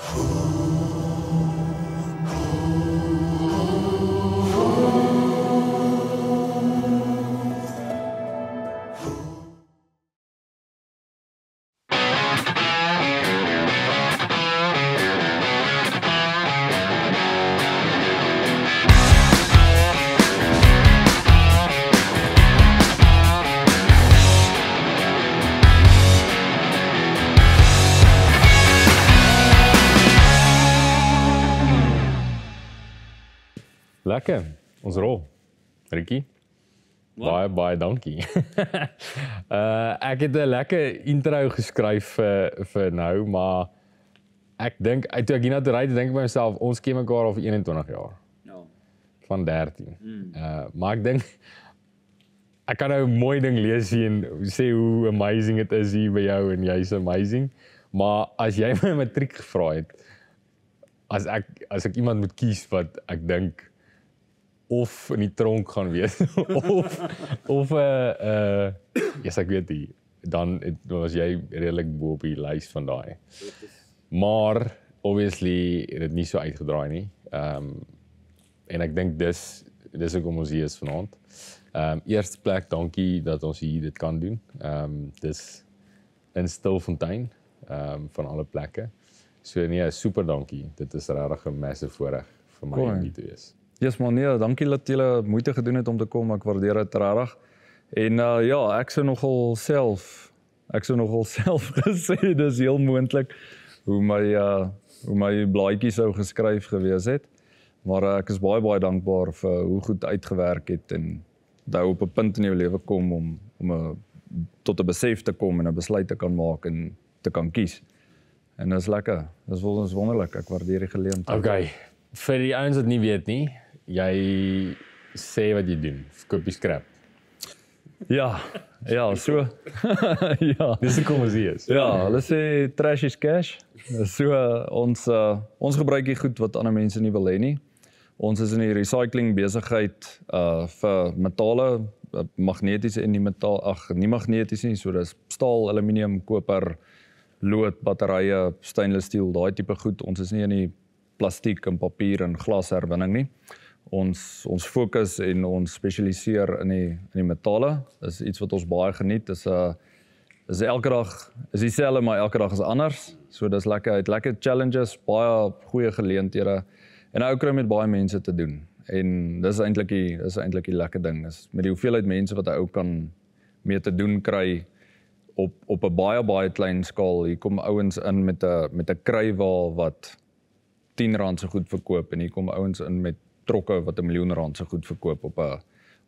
Lekker. Ons rol. Ricky. Baie baie dankie. uh ek het 'n lekker intro geskryf vir vir nou, maar ek dink toe ek hiernatoe ry, dink ek by myself, ons ken mekaar al vir 21 jaar. Ja. Van 13. Uh maar ek dink ek kan nou 'n mooi ding lees hier en sê hoe amazing dit is hier by jou en jy's amazing. Maar as jy my matriek gevra het, as ek as ek iemand moet kies wat ek dink of in die tronk gaan wees of of 'n uh, uh yes ek weet die dan het, was jy redelik bo op die lys van daai. Maar obviously het dit nie so uitgedraai nie. Ehm um, en ek dink dis dis hoekom ons hier is vanaand. Ehm um, eerste plek dankie dat ons hier dit kan doen. Ehm um, dis in Stilfontein ehm um, van alle plekke. So nee, super dankie. Dit is regtig 'n massive voorreg vir my om hier te wees. Yes man, nee, dankie dat julle moeite gedoen het om te kom. Ek waardeer dit regtig. En uh ja, ek sou nogal self ek sou nogal self gesê dis heel moontlik hoe my uh hoe my blaadjie sou geskryf gewees het. Maar uh, ek is baie baie dankbaar vir hoe goed uitgewerk het en dat op 'n punt in jou lewe kom om om 'n tot 'n besef te kom en 'n besluit te kan maak en te kan kies. En dit is lekker. Wel ons wonderlik. Ek waardeer die geleentheid. Okay. Vir die ouens wat nie weet nie, jy sê wat jy doen. Verkoop jy skrap. Ja. Ja, so. ja. Dis hoekom ons hier is. Ja, hulle sê trash is cash. So ons uh, ons gebruik die goed wat ander mense nie wil hê nie. Ons is in die recycling besigheid uh vir metale, uh, magnetiese en nie metaal, ag, nie magneties nie, so dis staal, aluminium, koper, lood, batterye, stainless steel, daai tipe goed. Ons is nie in die plastiek en papier en glasherwinning nie. Ons ons fokus en ons spesialiseer in die in die metale. Dis iets wat ons baie geniet. Dis 'n uh, is elke dag is dieselfde maar elke dag is anders. So dis lekker, het lekker challenges, baie goeie geleenthede en ou kry met baie mense te doen. En dis eintlik die dis eintlik die lekker ding is met die hoeveelheid mense wat 'n ou kan mee te doen kry op op 'n baie baie klein skaal. Hier kom ouens in met 'n met 'n kruiwa wat R10 se goed verkoop en hier kom ouens in met trokke wat 'n miljoen rand se goed verkoop op 'n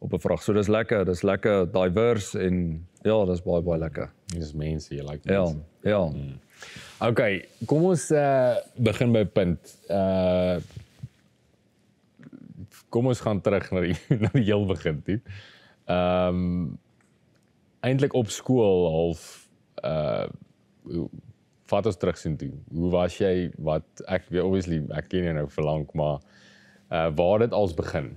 op 'n vrag. So dis lekker, dis lekker diverse en ja, dis baie baie lekker. Dis mense, jy like Ja, mense. ja. Okay, kom ons uh begin by punt. Uh kom ons gaan terug na die na die heel begin toe. Ehm um, eintlik op skool half uh vat ons terug sien toe. Hoe was jy? Wat ek obviously ek ken jou nou vir lank, maar uh waar dit als begin?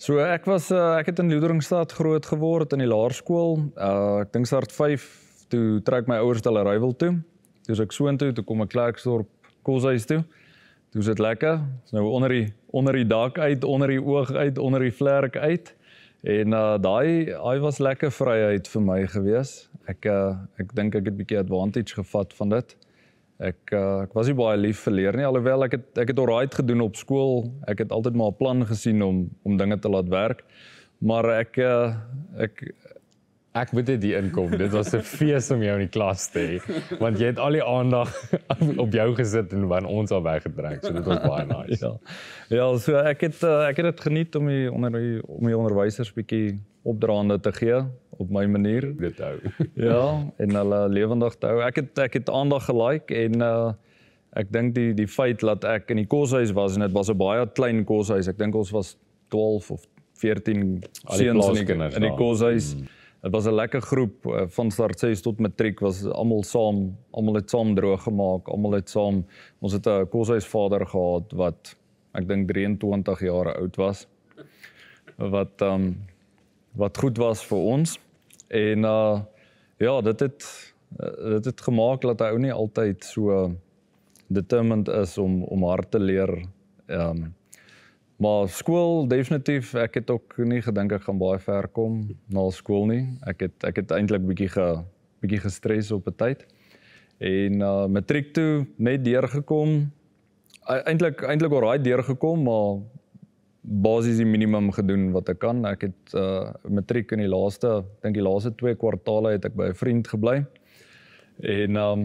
So ek was uh, ek het in Loederingstad groot geword in die laerskool. Uh ek dink start 5 toe trek my ouers hulle rywel toe. Toe ek soontoe, toe kom ek Klerksdorp koshuis toe. Toe is dit lekker. Dis nou onder die onder die dak uit, onder die oog uit, onder die vlerk uit. En uh daai daai was lekker vryheid vir my gewees. Ek uh ek dink ek het 'n bietjie advantage gevat van dit. Ek uh, ek was nie baie lief vir leer nie alhoewel ek het ek het alright gedoen op skool. Ek het altyd maar 'n plan gesien om om dinge te laat werk. Maar ek uh, ek Ek moet dit hier inkom. Dit was 'n fees om jou in die klas te hê, want jy het al die aandag op jou gesit en van ons al weggetrek. So dit was baie nice. ja. Ja, so ek het uh, ek het dit geniet om die onder die om die onderwysers bietjie opdraande te gee op my manier. Dit hou. Ja, en hulle lewendig te hou. Ek het ek het aandag gelike en uh ek dink die die feit dat ek in die koshuis was en dit was 'n baie klein koshuis. Ek dink ons was 12 of 14 Al die seuns in die, plaaskinders in die koshuis. Dit was 'n lekker groep uh, van start 6 tot matriek was almal saam, almal het saam droog gemaak, almal het saam. Ons het 'n koshuisvader gehad wat ek dink 23 jaar oud was. Wat ehm um, wat goed was vir ons. En uh ja, dit het uh, dit het gemaak dat hy ou nie altyd so determined is om om hard te leer. Ehm um, maar skool definitief ek het ook nie gedink ek gaan baie ver kom na skool nie. Ek het ek het eintlik bietjie ge bietjie gestres op 'n tyd. En uh matriek toe net deurgekom. Eintlik eintlik oor daai deurgekom, maar basies die minimum gedoen wat ek kan. Ek het uh matriek in die laaste, dink die laaste 2 kwartaale het ek by 'n vriend gebly. En um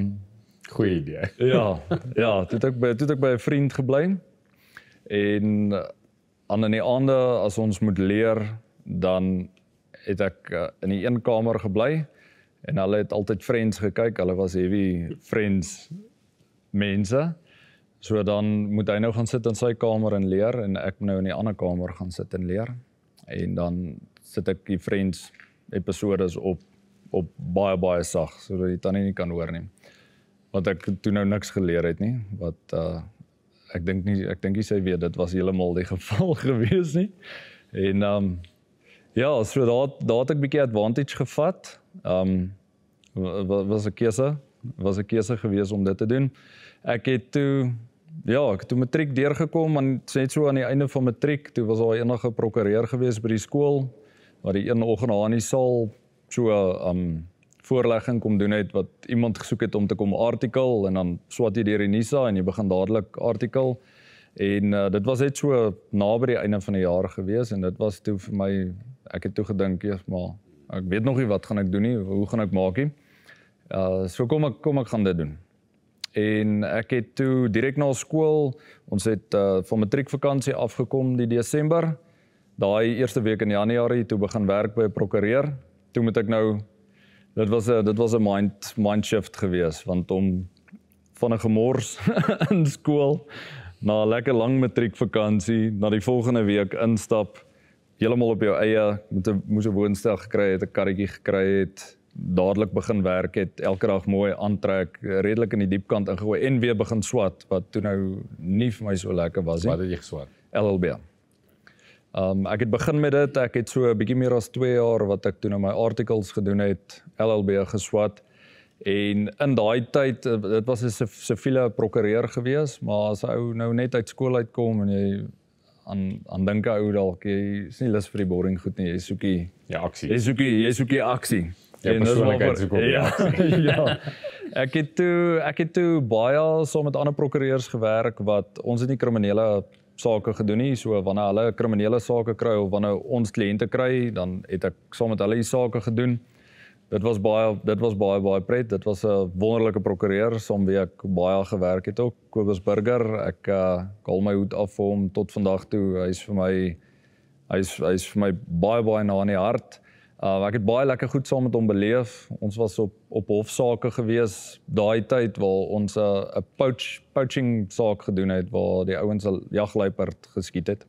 goeie idee. ja, ja, toe ek by toe ek by 'n vriend gebly. En uh, aan in die aande as ons moet leer, dan het ek uh, in die een kamer gebly en hulle het altyd friends gekyk. Hulle was heavy friends mense. So dan moet hy nou gaan sit in sy kamer en leer en ek moet nou in die ander kamer gaan sit en leer. En dan sit ek die friends episodes op op baie baie sag sodat die tannie nie kan hoor nie. Want ek toe nou niks geleer het nie wat uh ek dink nie ek dink sê weet dit was heeltemal die geval gewees nie. En um ja, so daar daar het ek bietjie advantage gevat. Um was 'n keuse, was 'n keuse gewees om dit te doen. Ek het toe ja, ek het toe matriek deurgekom en net so aan die einde van matriek, toe was daar enige prokureur gewees by die skool waar die een oggend aan die saal so 'n um voorlegging kom doen het wat iemand gesoek het om te kom artikel en dan swat jy deur die Nisa en jy begin dadelik artikel. En uh, dit was net so naby die einde van die jaar gewees en dit was toe vir my ek het toe gedink eers maar ek weet nog nie wat gaan ek doen nie, hoe gaan ek maak nie. Uh so kom ek kom ek gaan dit doen. En ek het toe direk na skool, ons het uh van matriekvakansie afgekom die Desember. Daai eerste week in Januarie toe begin werk by 'n prokureur. Toe moet ek nou dit was 'n dit was 'n mind mind shift gewees want om van 'n gemors in skool na 'n lekker lang matriekvakansie na die volgende week instap heeltemal op jou eie met 'n moes 'n woonstel gekry het, 'n karretjie gekry het, dadelik begin werk het, elke dag mooi aantrek, redelik in die diep kant ingegooi en weer begin swat wat toe nou nie vir my so lekker was nie. Wat het jy geswat? LLB. Um ek het begin met dit, ek het so 'n bietjie meer as 2 jaar wat ek toe nou my articles gedoen het, LLB geswat. En in daai tyd, dit was 'n siviele prokureur gewees, maar as 'n ou nou net uit skool uitkom en jy aan aan dink ou dalk jy is nie lus vir die boring goed nie, jy soekie ja aksie. Jy soekie jy soekie aksie. Ja, persoonlikheid soek op ja, ja. Ek het toe ek het toe baie saam met ander prokureurs gewerk wat ons het nie kriminele sake gedoen nie. So wanneer hulle kriminele sake kry of wanneer ons kliënte kry, dan het ek saam met hulle die sake gedoen. Dit was baie dit was baie baie pret. Dit was 'n wonderlike prokureur saam wie ek baie gewerk het ook. Kobus Burger. Ek uh kal my hoed af vir hom tot vandag toe. Hy's vir my hy's hy's vir my baie baie na in die hart. Uh ek het baie lekker goed saam met hom beleef. Ons was op op hofsaake gewees daai tyd waar ons 'n uh, 'n poach poaching saak gedoen het waar die ouens 'n jagluiperd geskiet het.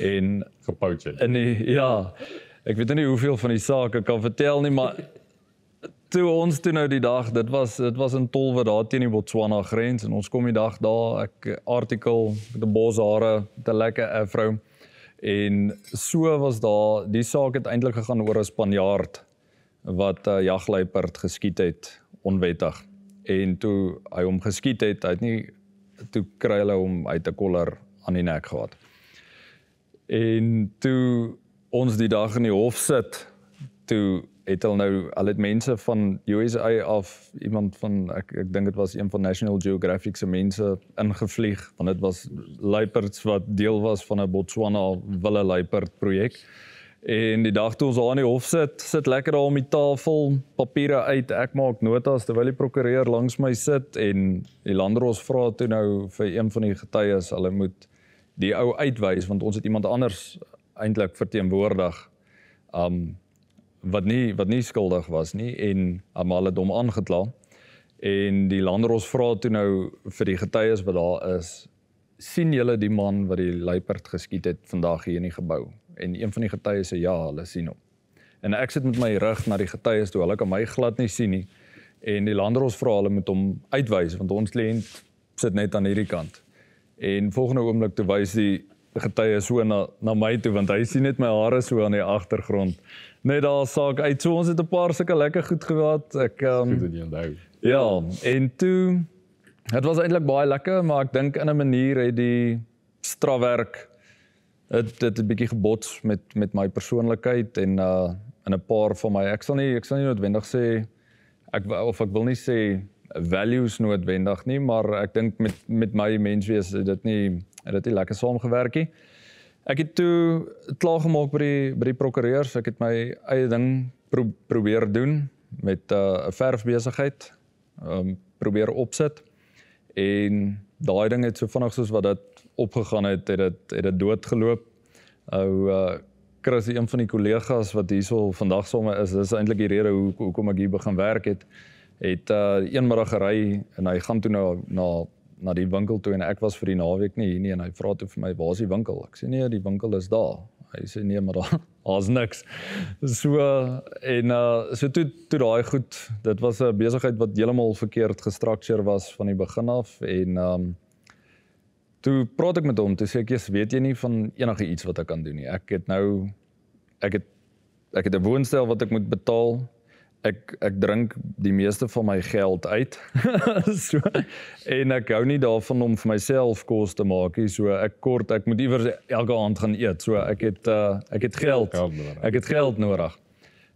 En gepoach het. En die, ja. Ek weet nie hoeveel van die sake kan vertel nie, maar toe ons toe nou die dag, dit was dit was in Tolwe daar teen die Botswana grens en ons kom die dag daar, ek artikel met 'n boshare, 'n lekker afro. En so was daar die saak het eintlik gegaan oor 'n Spanjaard wat 'n uh, jagluiperd geskiet het onwettig. En toe hy hom geskiet het, hy het nie toe kry hulle hom uit 'n koller aan die nek gehad. En toe ons die dag in die hof sit, toe het hulle nou al het mense van USA af iemand van ek ek dink dit was een van National Geographic se mense ingevlieg want dit was luiperds wat deel was van 'n Botswana wille luiperd projek. En die dag toe ons daar in die hof sit, sit lekker daar om die tafel, papiere uit, ek maak notas terwyl die prokureur langs my sit en die landros vra toe nou vir een van die getuies, hulle moet die ou uitwys want ons het iemand anders eintlik verteenwoordig. Um wat nie wat nie skuldig was nie en almal het hom aangekla. En die landros vra toe nou vir die getuies wat daar is, sien julle die man wat die luiperd geskiet het vandag hier in die gebou? En een van die getuies sê ja, hulle sien hom. En ek sit met my rug na die getuies toe, hulle kan my glad nie sien nie. En die landros vra hulle moet hom uitwys want ons kliënt sit net aan hierdie kant. En volgende oomblik toe wys die getuie so na na my toe want hy sien net my hare so aan die agtergrond net daar saak uit. So ons het 'n paar sulke lekker goed gehad. Ek um, goed in jou onthou. Ja, en toe Dit was eintlik baie lekker, maar ek dink in 'n manier het die strafwerk dit dit 'n bietjie gebots met met my persoonlikheid en uh in 'n paar van my ek sal nie ek sal nie noodwendig sê ek of ek wil nie sê values noodwendig nie, maar ek dink met met my menswees het dit nie het dit nie lekker saamgewerk nie. Ek het toe klaar gemaak by die by die prokureurs. Ek het my eie ding pro, probeer doen met 'n uh, verfbesigheid. Um probeer opsit en daai ding het so vinnig soos wat dit opgegaan het, het dit het dit doodgeloop. Ou uh Chris, een van die kollegas wat hierso vandag sommer is, dis eintlik die rede hoe hoekom ek hier begin werk het het uh een middag gery en hy gaan toe na na na die winkel toe en ek was vir die naweek nie hier nie en hy vra toe vir my waar is die winkel? Ek sê nee, die winkel is daar. Hy sê nee, maar daar daar's niks. So en uh so toe toe daai goed, dit was 'n besigheid wat heeltemal verkeerd gestruktureer was van die begin af en um toe praat ek met hom, toe sê ek, "Jesus, weet jy nie van enige iets wat ek kan doen nie. Ek het nou ek het ek het 'n woonstel wat ek moet betaal ek ek drink die meeste van my geld uit. so en ek hou nie daarvan om vir myself kos te maak nie. So ek kort ek moet iewers elke aand gaan eet. So ek het uh, ek het geld. Ek het geld nodig.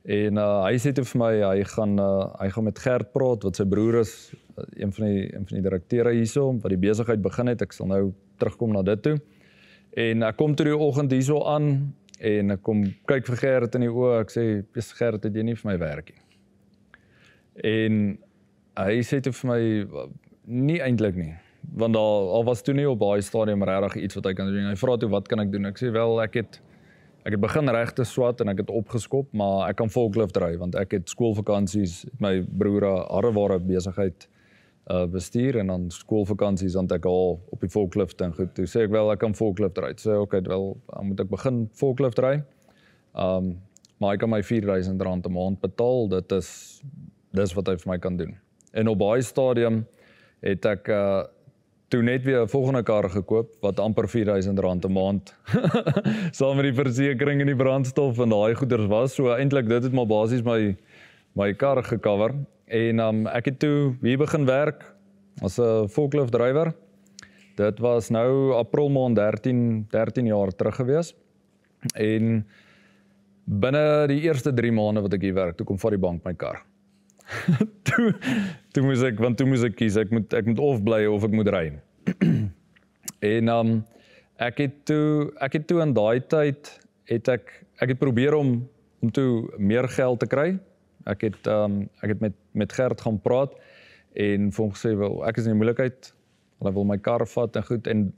En uh, hy sê toe vir my hy gaan uh, hy gaan met Gert praat wat sy broer is, een van die een van die direkteure hierso wat die besigheid begin het. Ek sal nou terugkom na dit toe. En ek kom toe die oggend hierso aan en ek kom kyk vir Gert in die oë. Ek sê, "Jy's Gert, het jy nie vir my werk nie?" En hy sê toe vir my nie eintlik nie, want daar al was toe nie op daai stadium regtig iets wat hy kan doen. Hy vra toe wat kan ek doen? Ek sê wel ek het ek het begin regte swat en ek het opgeskop, maar ek kan volklif dry want ek het skoolvakansies met my broer harreware besigheid uh bestuur en dan skoolvakansies dan ek al op die volklif en goed. Toe sê ek wel ek kan volklif dry. Sê okay, wel dan moet ek begin volklif dry. Um maar ek kan my R4000 'n maand betaal. Dit is dis wat hy vir my kan doen. En op baie stadium het ek uh toe net weer 'n volgende kar gekoop wat amper R4000 'n maand saam met die versekerings en die brandstof en daai goederes was. So eintlik dit het maar basies my my kar gekover en um ek het toe hier begin werk as 'n forklift drywer. Dit was nou April maand 13 13 jaar terug gewees. En binne die eerste 3 maande wat ek hier werk, toe kom van die bank my kar. toe toe moes ek want toe moes ek kies ek moet ek moet of bly of ek moet ry. en um ek het toe ek het toe in daai tyd het ek ek het probeer om om toe meer geld te kry. Ek het um ek het met met Gert gaan praat en vir hom gesê wel ek is in die moeilikheid. Hulle wil my kar vat en goed en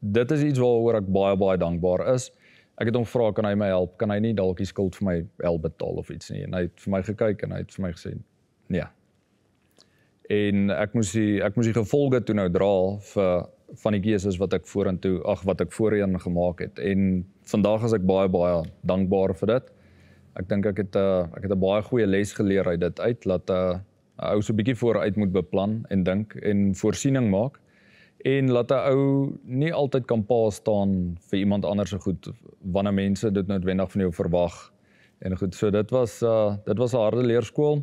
dit is iets waaroor ek baie baie dankbaar is ek het hom vra kan hy my help? Kan hy nie dalk die skuld vir my help betaal of iets nie? En hy het vir my gekyk en hy het vir my gesê nee. En ek moes die ek moes die gevolge toe nou dra vir van die keuses wat ek vorentoe ag wat ek voorheen gemaak het. En vandag is ek baie baie dankbaar vir dit. Ek dink ek het 'n uh, ek het 'n baie goeie les geleer uit dit uit dat 'n uh, ou so 'n bietjie vooruit moet beplan en dink en voorsiening maak en laat 'n ou nie altyd kan pa staan vir iemand anders se goed wanneer mense dit noodwendig van jou verwag. En goed, so dit was uh dit was 'n harde leerskool.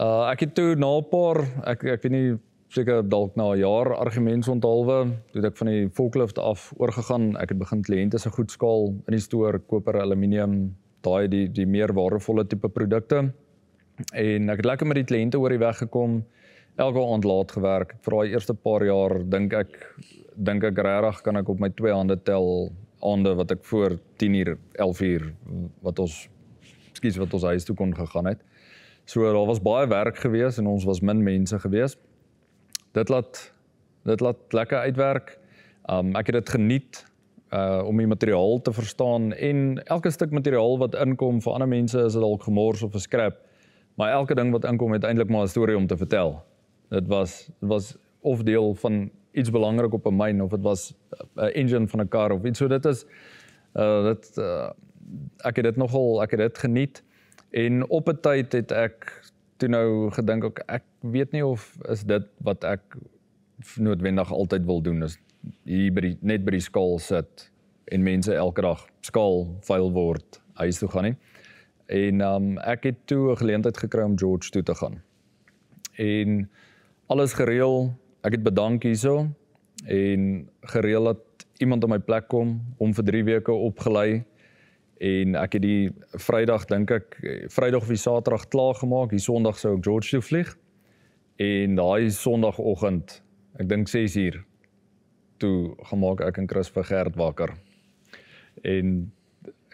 Uh ek het toe na 'n paar ek ek weet nie seker dalk na 'n jaar argumente onthaalwe, toe ek van die volklift af oorgegaan, ek het begin kliënte se goed skaal in die stoor, koper, aluminium, daai die die meer waardevolle tipe produkte. En ek het lekker met die kliënte oor die weg gekom elke aand laat gewerk. Vir daai eerste paar jaar dink ek dink ek regtig kan ek op my twee hande tel aande wat ek voor 10 uur, 11 uur wat ons skielik wat ons huis toe kon gegaan het. So daar was baie werk gewees en ons was min mense gewees. Dit laat dit laat lekker uitwerk. Um ek het dit geniet uh om die materiaal te verstaan en elke stuk materiaal wat inkom vir ander mense is dit dalk gemors of 'n skrap. Maar elke ding wat inkom het eintlik maar 'n storie om te vertel. Dit was dit was of deel van iets belangrik op 'n myn of dit was 'n engine van 'n kar of iets. So dit is uh dit uh, ek het dit nogal ek het dit geniet. En op 'n tyd het ek toe nou gedink ook ek weet nie of is dit wat ek noodwendig altyd wil doen is hier by die, net by die skaal sit en mense elke dag skaal vuil word huis toe gaan nie. En um ek het toe 'n geleentheid gekry om George toe te gaan. En alles gereël. Ek het bedank hierso en gereël dat iemand op my plek kom om vir 3 weke opgelei en ek het die Vrydag dink ek Vrydag of die Saterdag klaar gemaak. Die Sondag sou ek George toe vlieg. En daai Sondagoggend, ek dink 6 uur, toe gemaak ek en Chris vir Gert wakker. En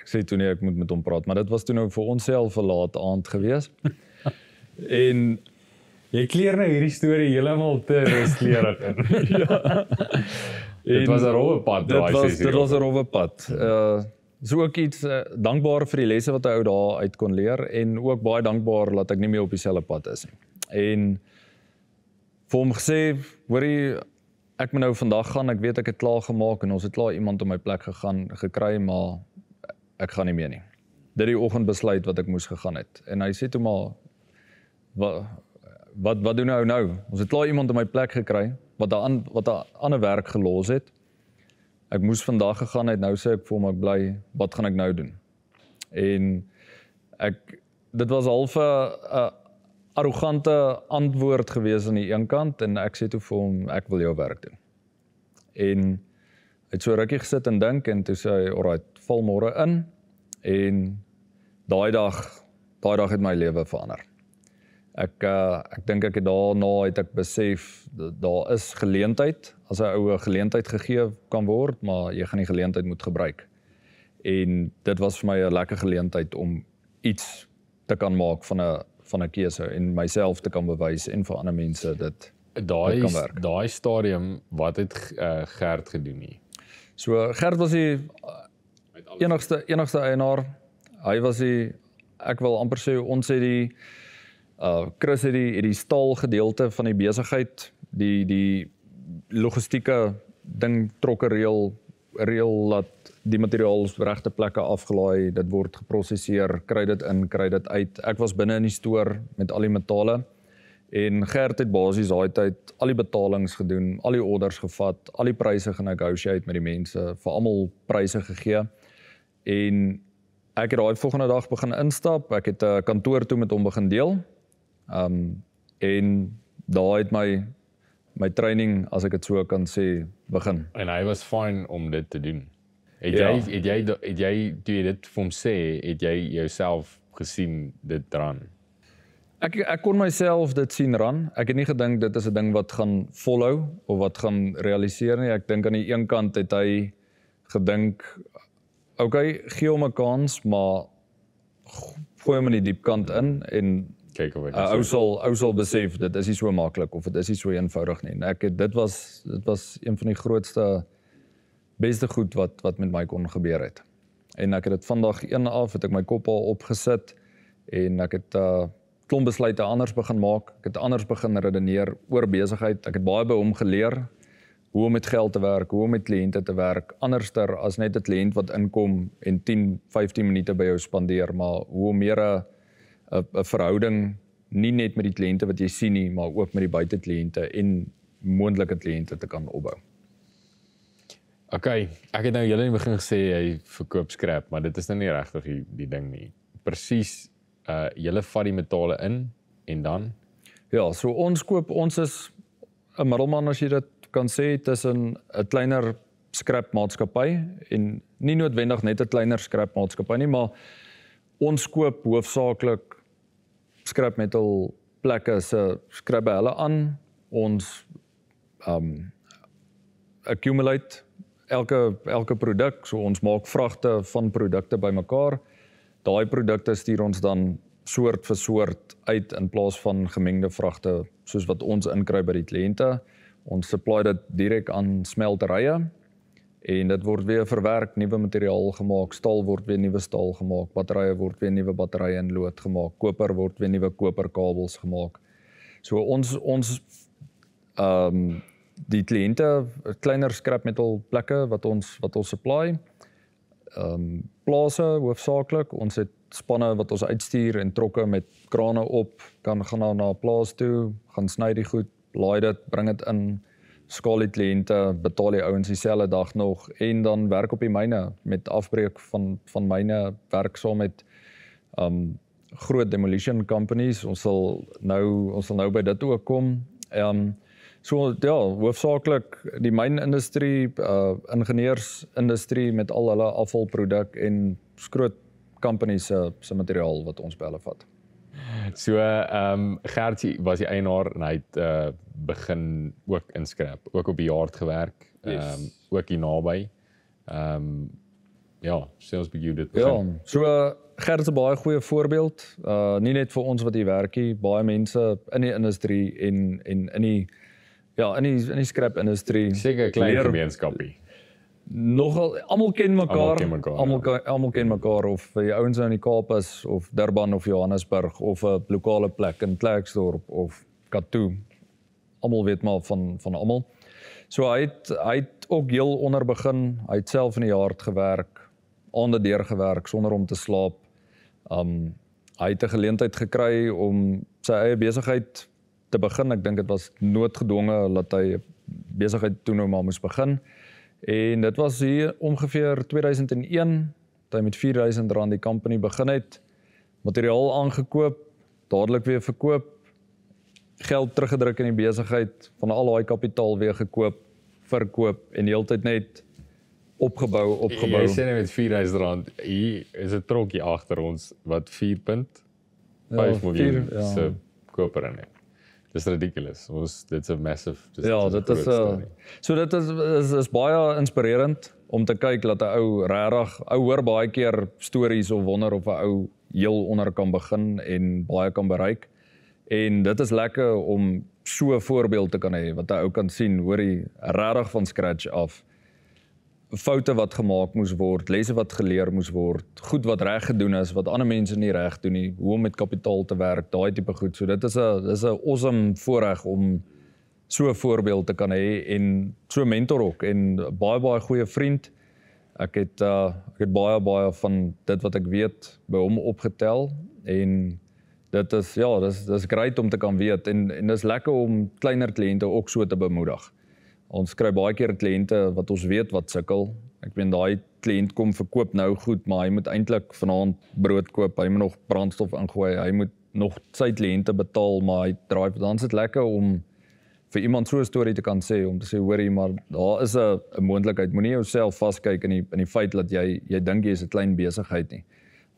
ek sê toe nee, ek moet met hom praat, maar dit was toe nou vir onsself 'n laat aand gewees. en jy kleer nou hierdie storie heeltemal te ruslerig in. ja. Dit was 'n rowwe pad daai sessie. Dit was dit was 'n rowwe pad. Uh so ook iets uh, dankbaar vir die lesse wat hy ou daar uit kon leer en ook baie dankbaar dat ek nie meer op dieselfde pad is nie. En vir hom gesê, hoorie ek moet nou vandag gaan, ek weet ek het klaar gemaak en ons het klaar iemand op my plek gegaan gekry, maar ek gaan nie meer nie. Dit die oggend besluit wat ek moes gegaan het. En hy sê toe maar wat wat wat doen nou nou? Ons het klaar iemand op my plek gekry wat daar wat 'n ander werk gelos het. Ek moes vandag gegaan het nou sê ek vir hom ek bly wat gaan ek nou doen? En ek dit was half 'n arrogante antwoord gewees aan die een kant en ek sê toe vir hom ek wil jou werk doen. En hy het so rukkie gesit en dink en toe sê hy alright val môre in. En daai dag daai dag het my lewe verander Ek uh, ek dink ek het daarna het ek besef daar is geleentheid as 'n oue geleentheid gegee kan word, maar jy gaan die geleentheid moet gebruik. En dit was vir my 'n lekker geleentheid om iets te kan maak van 'n van 'n keuse en myself te kan bewys en vir ander mense dit daai daai stadium wat het uh, Gert gedoen nie. So Gert was die enigste enigste eienaar. Hy was die ek wil amper sê ons het die uh Chris het die het die staal gedeelte van die besigheid, die die logistieke ding trokke reël reël dat die materiaal op regte plekke afgelaai, dit word geprosesseer, kry dit in, kry dit uit. Ek was binne in die stoor met al die metale en Gert het basies daai tyd al die betalings gedoen, al die orders gevat, al die pryse genegotiate met die mense, vir almal pryse gegee. En ek het daai volgende dag begin instap. Ek het 'n kantoor toe met hom begin deel Um en daar het my my training as ek dit so kan sê begin. En hy was fine om dit te doen. Het ja. jy het jy het jy toe jy dit vir hom sê, het jy jouself gesien dit dran? Ek ek kon myself dit sien ran. Ek het nie gedink dit is 'n ding wat gaan volhou of wat gaan realiseer nie. Ek dink aan die een kant het hy gedink oké, okay, gee hom 'n kans, maar gooi hom in die diep kant in en kyk of ek uh, ou sal ou sal besef dit is nie so maklik of dit is nie so eenvoudig nie. Ek het dit was dit was een van die grootste beste goed wat wat met my kon gebeur het. En ek het dit vandag een af het ek my kop al opgesit en ek het uh klomp besluite anders begin maak. Ek het anders begin redeneer oor besigheid. Ek het baie by hom geleer hoe om met geld te werk, hoe om met kliënte te werk, anderster as net 'n kliënt wat inkom en 10, 15 minute by jou spandeer, maar hoe om meer 'n 'n 'n verhouding nie net met die kliënte wat jy sien nie, maar ook met die buitekliënte en moontlike kliënte te kan opbou. OK, ek het nou julle in die begin gesê hy verkoop skrap, maar dit is nou nie regtig die, die ding nie. Presies, uh julle vat die metale in en dan ja, so ons koop ons is 'n middelman as jy dit kan sê tussen 'n kleiner skrap maatskappy en nie noodwendig net 'n kleiner skrap maatskappy nie, maar ons koop hoofsaaklik scrap metal plekke se skrap hulle aan. Ons um accumulate elke elke produk so ons maak vragte van produkte bymekaar. Daai produkte stuur ons dan soort vir soort uit in plaas van gemengde vragte soos wat ons inkry by die kliënte. Ons supply dit direk aan smelterye en dit word weer verwerk, nuwe materiaal gemaak, staal word weer nuwe staal gemaak, batterye word weer nuwe batterye in lood gemaak, koper word weer nuwe koperkabels gemaak. So ons ons ehm um, die kliënte kleiner scrap metal plekke wat ons wat ons supply ehm um, plase hoofsaaklik ons het spanne wat ons uitstuur en trokke met krane op kan gaan na 'n plaas toe gaan sny die goed laai dit bring dit in skaal die kliënte, betaal die ouens dieselfde dag nog en dan werk op die myne met afbreek van van myne werk saam met um groot demolition companies. Ons sal nou ons sal nou by dit ook kom um, so ja, hoofsaaklik die mynindustrie, uh ingenieursindustrie met al hulle afvalproduk en skroot companies se se materiaal wat ons by hulle vat. So ehm um, Gertjie was die eienaar en hy het uh begin ook inskrap, ook op die yard gewerk, ehm Yes. um, ook hier naby. Ehm um, ja, sê ons bietjie hoe dit Ja, begin. so uh, Gert is 'n baie goeie voorbeeld. Uh nie net vir ons wat hier werk nie, baie mense in die industrie en en in die ja, in die in die scrap industrie. Seker klein gemeenskapie. Nogal almal ken mekaar. Almal ja. almal ken mekaar of die ouens nou in die Kaap is of Durban of Johannesburg of 'n lokale plek in Klerksdorp of Katoo. Almal weet maar van van almal. So hy het hy het ook heel onder begin. Hy het self in die yard gewerk, aande deur gewerk sonder om te slaap. Um hy het 'n geleentheid gekry om sy eie besigheid te begin. Ek dink dit was noodgedwonge dat hy besigheid toe nou maar moes begin. En dit was hier ongeveer 2001 dat hy met R4000 die company begin het. Materiaal aangekoop, dadelik weer verkoop, geld teruggedruk in die besigheid, van al daai kapitaal weer gekoop, verkoop en die hele tyd net opgebou, opgebou. Jy sê net met R4000 hier is 'n trokkie agter ons wat 4.5 Ja, miljoen vier, ja. se koper in het. Dis ridiculous. Ons dit's 'n massive dis, Ja, 'n dit is storie. so dit is is, is baie inspirerend om te kyk dat 'n ou regtig ou hoor baie keer stories of wonder of 'n ou heel onder kan begin en baie kan bereik. En dit is lekker om so 'n voorbeeld te kan hê wat 'n ou kan sien, hoor jy regtig van scratch af foute wat gemaak moes word, lesse wat geleer moes word, goed wat reg gedoen is wat ander mense nie reg doen nie, hoe om met kapitaal te werk, daai tipe goed. So dit is 'n dis 'n awesome voorreg om so 'n voorbeeld te kan hê en so 'n mentor ook en baie baie goeie vriend. Ek het uh ek het baie baie van dit wat ek weet by hom opgetel en dit is ja, dis dis great om te kan weet en en dis lekker om kleiner kliënte ook so te bemoedig. Ons kry baie keer kliënte wat ons weet wat sukkel. Ek meen daai kliënt kom verkoop nou goed, maar hy moet eintlik vanaand brood koop, hy moet nog brandstof ingooi, hy moet nog sy kliënte betaal, maar hy draai dan is dit lekker om vir iemand so 'n storie te kan sê om te sê hoorie maar daar is 'n 'n moontlikheid. Moenie jouself vaskyk in die in die feit dat jy jy dink jy is 'n klein besigheid nie.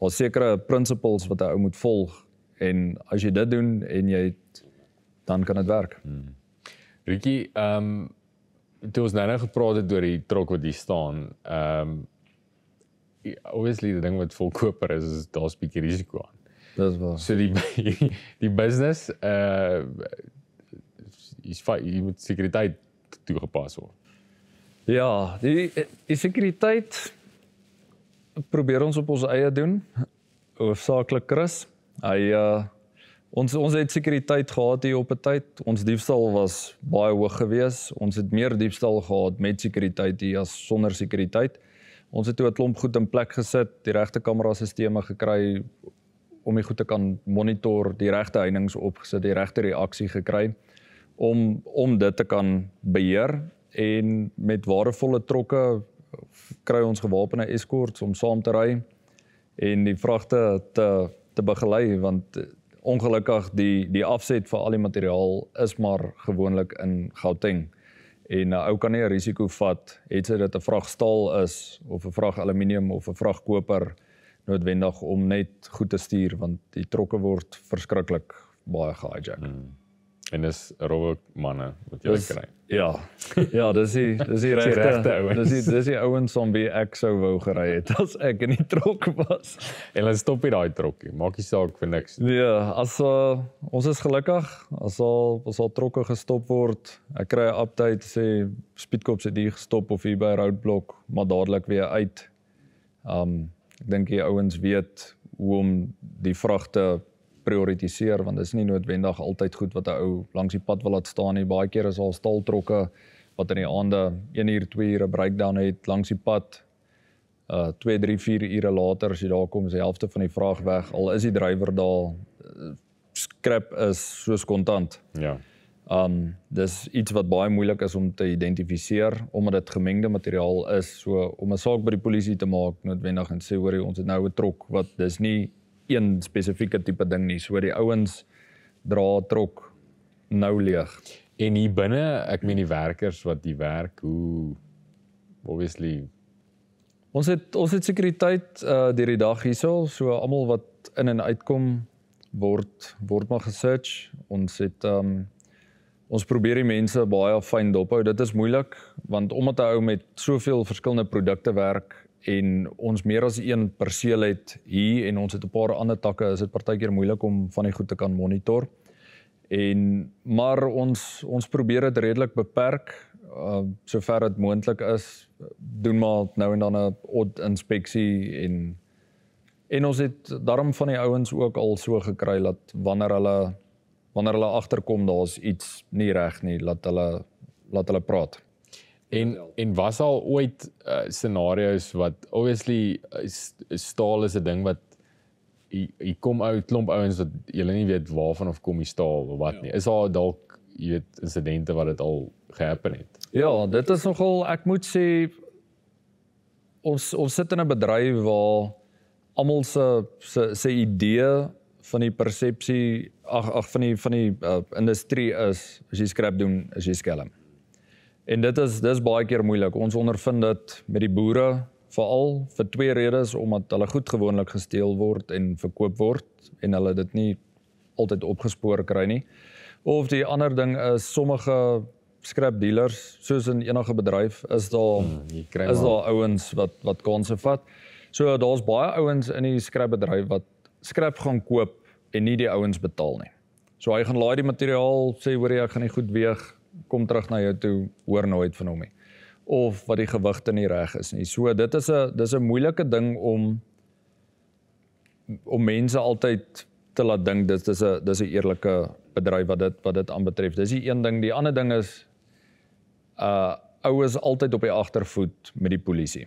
Daar's sekere principles wat 'n ou moet volg en as jy dit doen en jy het, dan kan dit werk. Rietjie, ehm um, toe ons nou nou gepraat het oor die trok wat hier staan, ehm um, obviously die ding wat vol koper is, is daar's 'n bietjie risiko aan. Dis waar. So die die business uh is jy moet sekuriteit toegepas word. Ja, die die sekuriteit probeer ons op ons eie doen. Hoofsaaklik Chris. Hy uh ons ons het sekuriteit gehad hier op 'n tyd. Ons diefstal was baie hoog geweest. Ons het meer diefstal gehad met sekuriteit hier as sonder sekuriteit. Ons het toe 'n klomp goed in plek gesit, die regte kamerasisteme gekry om die goed te kan monitor, die regte heininge opgesit, die regte reaksie gekry om om dit te kan beheer en met waardevolle trokke kry ons gewapende eskorts om saam te ry en die vragte te te begelei want ongelukkig die die afset vir al die materiaal is maar gewoonlik in Gauteng. En 'n ou kan nie 'n risiko vat het sy dit 'n vrag staal is of 'n vrag aluminium of 'n vrag koper noodwendig om net goed te stuur want die trokke word verskriklik baie gehijack. Hmm. En dis rowwe manne wat jy kry. Ja. Ja, dis die dis die Dis die regte ouens. Dis die dis die ouens om wie ek sou wou gery het as ek in die trok was. En hulle stop nie daai trokkie. Maak nie saak vir niks. Nee, as uh, ons is gelukkig as al as al trokke gestop word. Ek kry 'n update sê speedcops het hier gestop of hier by roadblock, maar dadelik weer uit. Um ek dink die ouens weet hoe om die vragte prioritiseer want dit is nie noodwendig altyd goed wat 'n ou langs die pad wil laat staan nie. Baie keer is al staaltrokke wat in die aande 1 uur, 2 ure breakdown het langs die pad. Uh 2, 3, 4 ure later as jy daar kom, is die helfte van die vraag weg. Al is die drywer daar uh, scrap is soos kontant. Ja. Um dis iets wat baie moeilik is om te identifiseer omdat dit gemengde materiaal is. So om 'n saak by die polisie te maak noodwendig en sê hoor jy ons het nou 'n trok wat dis nie een spesifieke tipe ding nie. So die ouens dra trok nou leeg. En hier binne, ek meen die werkers wat die werk, hoe obviously Ons het ons het sekuriteit uh deur die dag hierso, so almal wat in en uitkom word word maar gesearch. Ons het um ons probeer die mense baie fyn dophou. Dit is moeilik want omdat 'n ou met soveel verskillende produkte werk en ons meer as een perseel het hier en ons het 'n paar ander takke, is dit partykeer moeilik om van die goed te kan monitor. En maar ons ons probeer dit redelik beperk uh sover dit moontlik is. Doen maar nou en dan 'n odd inspeksie en en ons het daarom van die ouens ook al so gekry dat wanneer hulle wanneer hulle agterkom daar's iets nie reg nie, laat hulle laat hulle praat. En en was al ooit uh, scenario's wat obviously uh, staal is 'n ding wat jy kom uit klomp ouens wat jy nie weet waarvan of kom die staal of wat ja. nie. Is daar dalk jy weet insidente wat dit al gehappen het? Ja, dit is nogal ek moet sê ons ons sit in 'n bedryf waar almal se se se idee van die persepsie ag ag van die van die uh, industrie is as jy skrap doen, as jy skelm. En dit is dis baie keer moeilik. Ons ondervind dit met die boere veral vir twee redes omdat hulle goed gewoonlik gesteel word en verkoop word en hulle dit nie altyd opgespoor kry nie. Of die ander ding is sommige scrap dealers soos in enige bedryf is daar hmm, is daar ouens wat wat kansse vat. So daar's baie ouens in die scrap bedryf wat scrap gaan koop en nie die ouens betaal nie. So hy gaan laai die materiaal, sê hoor jy ek gaan nie goed weeg, kom terug na jou toe, hoor nooit van hom nie. Of wat die gewigte nie reg is nie. So dit is 'n dis 'n moeilike ding om om mense altyd te laat dink dis dis 'n dis 'n eerlike bedryf wat dit wat dit aanbetref. Dis die een ding, die ander ding is uh oues altyd op die agtervoet met die polisie.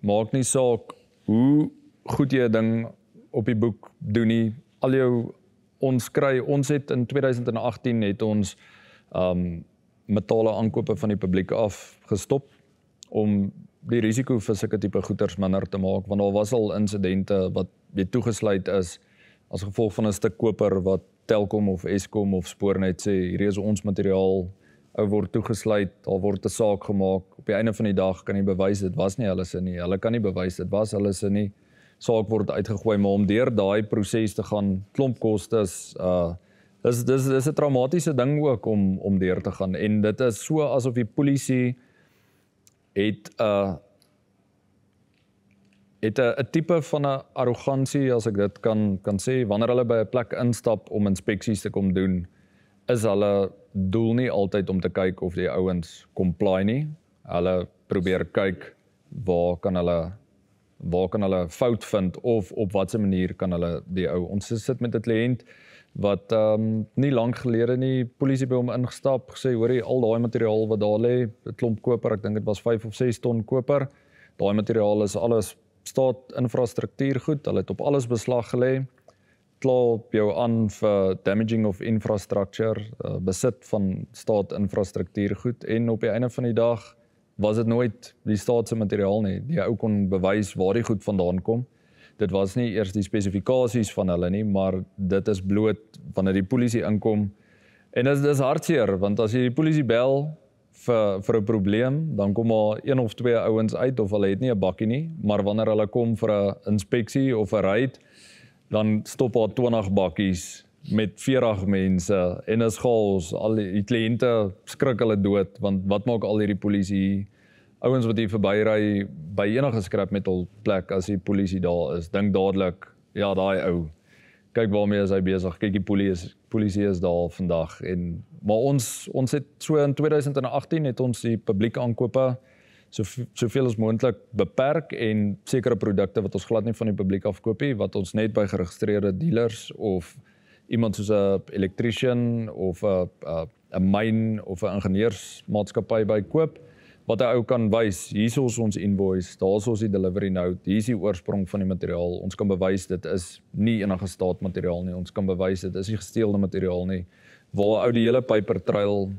Maak nie saak hoe goed jy 'n ding op die boek doen nie. Al jou ons kry ons het in 2018 het ons um metale aankope van die publiek af gestop om die risiko vir sulke tipe goederes minder te maak want daar was al insidente wat weer toegesluit is as gevolg van 'n stuk koper wat Telkom of Eskom of Spoornet sê hierdie is ons materiaal ou word toegesluit, daar word 'n saak gemaak. Op die einde van die dag kan jy bewys dit was nie hulle se nie. Hulle kan nie bewys dit was hulle se nie. Saak word uitgegooi, maar om deur daai proses te gaan, klomp kostes, uh dis dis dis 'n traumatiese ding ook om om deur te gaan en dit is so asof die polisie het 'n uh, het 'n 'n tipe van 'n arrogansie as ek dit kan kan sê wanneer hulle by 'n plek instap om inspeksies te kom doen is hulle doel nie altyd om te kyk of die ouens comply nie. Hulle probeer kyk waar kan hulle waar kan hulle fout vind of op watter manier kan hulle die ou ons sit met 'n kliënt wat ehm um, nie lank gelede nie polisie by hom ingestap gesê hoor jy al daai materiaal wat daar lê 'n klomp koper ek dink dit was 5 of 6 ton koper daai materiaal is alles staat infrastruktuur goed hulle het op alles beslag gelê kla op jou aan vir damaging of infrastructure, uh, besit van staat infrastruktuur goed en op die einde van die dag was dit nooit die staat se materiaal nie. Die ou kon bewys waar die goed vandaan kom. Dit was nie eers die spesifikasies van hulle nie, maar dit is bloot wanneer die polisie inkom. En dit is hartseer want as jy die polisie bel vir vir 'n probleem, dan kom maar een of twee ouens uit of hulle het nie 'n bakkie nie, maar wanneer hulle kom vir 'n inspeksie of 'n raid, dan stop daar 20 bakkies met 40 mense en is chaos. Al die kliënte skrik hulle dood want wat maak al hierdie polisie ouens wat hier verbyry by enige skrap metal plek as die polisie daar is, dink dadelik ja, daai ou. Kyk waarmee is hy besig. Kyk die polisie is polisie is daar vandag en maar ons ons het so in 2018 het ons die publieke aankope so soveel as moontlik beperk en sekere produkte wat ons glad nie van die publiek afkoop nie wat ons net by geregistreerde dealers of iemand soos 'n electrician of 'n 'n myn of 'n ingenieursmaatskappy by koop wat hy ou kan wys hier's ons ons invoice daar's ons die delivery note hier's die oorsprong van die materiaal. Ons kan bewys dit is nie enige staatmateriaal nie ons kan bewys dit is nie gesteelde materiaal nie. Waar ou die hele paper trail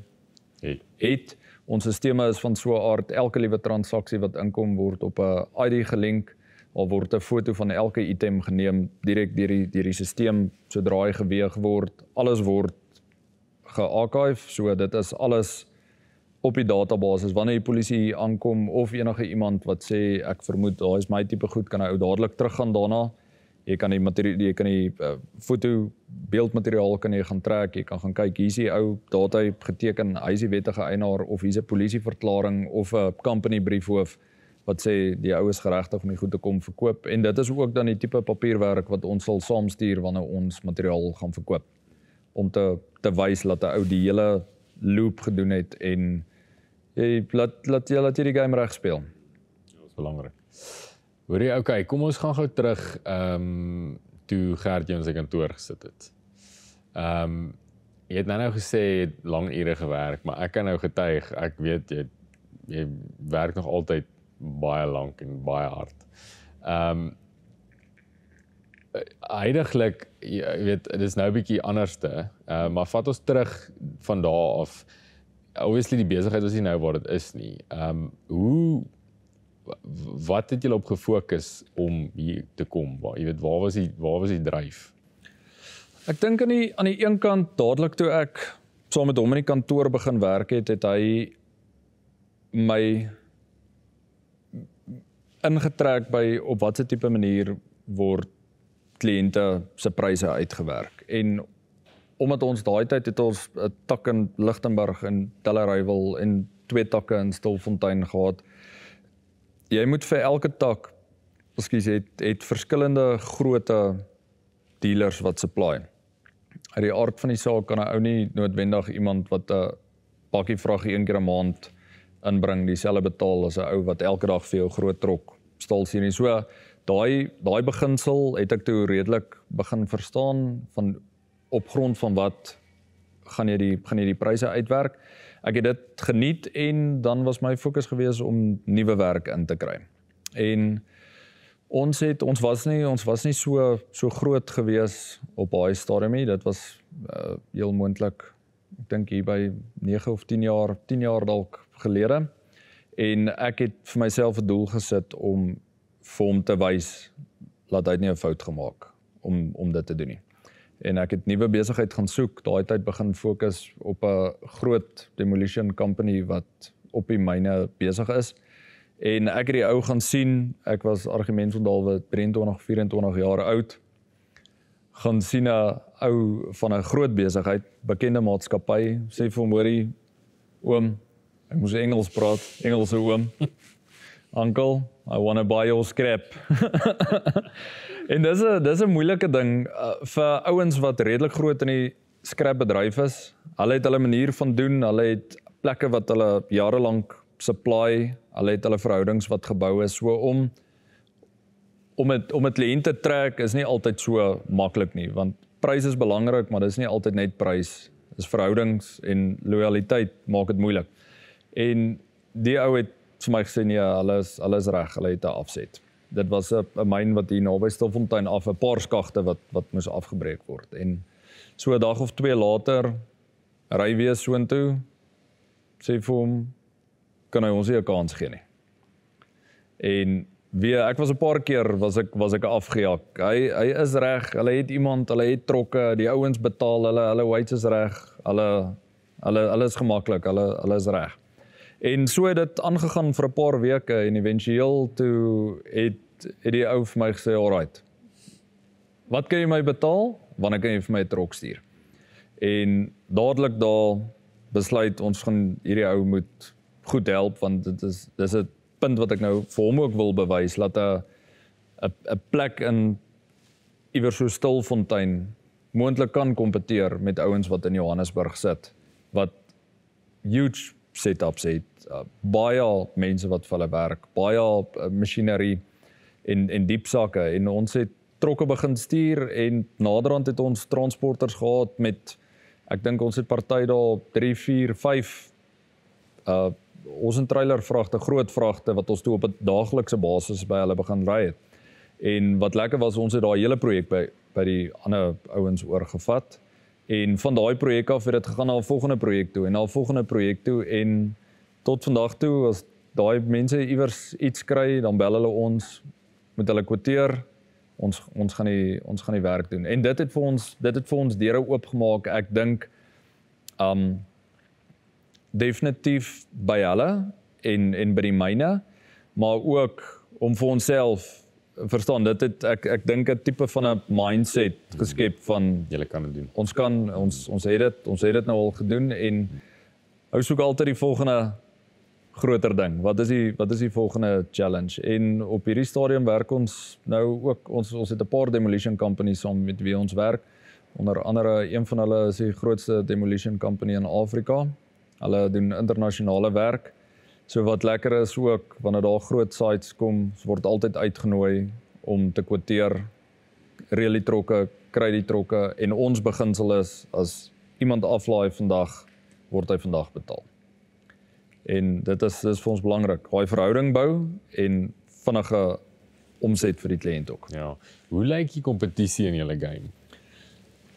het, het Ons stelsel is van so 'n aard elke liewe transaksie wat inkom word op 'n ID gelink. Of word 'n foto van elke item geneem direk deur die deur die stelsel sodra hy geweeg word. Alles word gearchive, so dit is alles op die database. Wanneer die polisie aankom of enige iemand wat sê ek vermoed daai is my tipe goed, kan hy ou dadelik teruggaan daarna. Jy kan die materiaal, jy kan die uh, foto beeldmateriaal kan jy gaan trek. Jy kan gaan kyk hier is die ou data geteken, hy is die wettige eienaar of hier's 'n polisieverklaring of 'n company briefhoof wat sê die ou is geregtig om die goed te kom verkoop en dit is ook dan die tipe papierwerk wat ons sal saamstuur wanneer ons materiaal gaan verkoop om te te wys dat 'n ou die hele loop gedoen het en jy laat laat jy laat jy die game reg speel. Ja, dit is belangrik. Hoorie, okay, kom ons gaan gou terug ehm um, toe Gert jy ons in kantoor gesit het. Ehm um, jy het nou nou gesê jy het lang ure gewerk, maar ek kan nou getuig, ek weet jy jy werk nog altyd baie lank en baie hard. Ehm um, Eindelik jy weet dit is nou 'n bietjie anderste. Uh, maar vat ons terug van daar af. Obviously die besigheid is nie nou waar dit is nie. Ehm um, hoe wat het julle op gefokus om hier te kom? Waar jy weet waar was die waar was die dryf? Ek dink aan die aan die een kant dadelik toe ek saam met hom in die kantoor begin werk het, het hy my ingetrek by op watter tipe manier word kliënte se pryse uitgewerk. En omdat ons daai tyd het ons 'n tak in Lichtenburg en Tellerywil en twee takke in Stilfontein gehad. Jy moet vir elke tak, ekskuus, het het verskillende grootte dealers wat supply. Uit die aard van die saak kan 'n ou nie noodwendig iemand wat 'n pakkie vraggie een keer 'n maand inbring dieselfde betaal as 'n ou wat elke dag vir jou groot trok stal sien. So daai daai beginsel het ek toe redelik begin verstaan van op grond van wat gaan jy die gaan jy die pryse uitwerk. Ek het dit geniet en dan was my fokus gewees om nuwe werk in te kry. En ons het ons was nie ons was nie so so groot gewees op daai stadium nie. Dit was uh, heel moontlik ek dink hier by 9 of 10 jaar 10 jaar dalk gelede en ek het vir myself 'n doel gesit om vir hom te wys dat hy nie 'n fout gemaak om om dit te doen nie. En ek het nuwe besigheid gaan soek, daai tyd begin fokus op 'n groot demolition company wat op die myne besig is. En ek het die ou gaan sien, ek was argumentsondalwe 23, 24 jaar oud. gaan sien 'n ou van 'n groot besigheid, bekende maatskappy, sê vir hom hoorie oom Ek moes Engels praat, Engelse oom. Uncle, I want to buy your scrap. en dis 'n dis 'n moeilike ding uh, vir ouens wat redelik groot in die scrap bedryf is. Hulle het hulle manier van doen, hulle het plekke wat hulle jare lank supply, hulle het hulle verhoudings wat gebou is so om om het, om 'n kliënt te trek is nie altyd so maklik nie, want prys is belangrik, maar dis nie altyd net prys. Dis verhoudings en lojaliteit maak dit moeilik. En die ou het vir my gesê nee, hulle is hulle is reg, hulle het 'n afset. Dit was 'n 'n myn wat hier naby Stilfontein af 'n paar skagte wat wat moes afgebreek word en so 'n dag of twee later ry weer soontoe sê vir hom kan hy ons nie 'n kans gee nie. En weer ek was 'n paar keer was ek was ek afgejaag. Hy hy is reg. Hulle het iemand, hulle het trokke, die ouens betaal hulle, hulle wages is reg. Hulle hulle is gemaklik. Hulle hulle is reg. En so het dit aangegaan vir 'n paar weke en éventueel toe het het die ou vir my gesê, "Alright. Wat kan jy my betaal? Wanneer kan jy vir my 'n trok stuur?" En dadelik daar besluit ons gaan hierdie ou moet goed help want dit is dis 'n punt wat ek nou vir hom ook wil bewys dat 'n 'n 'n plek in iewers so Stilfontein moontlik kan kompeteer met ouens wat in Johannesburg sit wat huge setups het uh, baie mense wat vir hulle werk, baie uh, masjinerie en en diep sakke en ons het trokke begin stuur en naderhand het ons transporters gehad met ek dink ons het party daar 3 4 5 uh ons 'n trailer vragte, groot vragte wat ons toe op 'n daaglikse basis by hulle begin ry het. En wat lekker was ons het daai hele projek by by die ander ouens oorgevat En van daai projek af het dit gegaan na 'n volgende projek toe en na 'n volgende projek toe en tot vandag toe as daai mense iewers iets kry, dan bel hulle ons met hulle kwoteer. Ons ons gaan die ons gaan die werk doen. En dit het vir ons dit het vir ons deure oopgemaak. Ek dink Um definitief by hulle en en by die myne, maar ook om vir onsself verstaan dit het ek ek dink 'n tipe van 'n mindset geskep van jy kan dit doen. Ons kan ons ons het dit ons het dit nou al gedoen en hou soek altyd die volgende groter ding. Wat is die wat is die volgende challenge? En op hierdie stadium werk ons nou ook ons ons het 'n paar demolition companies saam met wie ons werk. Onder andere een van hulle is die grootste demolition company in Afrika. Hulle doen internasionale werk. So wat lekker is ook wanneer daar groot sites kom, word altyd uitgenooi om te kwoteer die trokke, kry die trokke en ons beginsel is as iemand aflaai vandag word hy vandag betaal. En dit is dis vir ons belangrik, daai verhouding bou en vinnige omset vir die kliënt ook. Ja. Hoe lyk die kompetisie in julle game?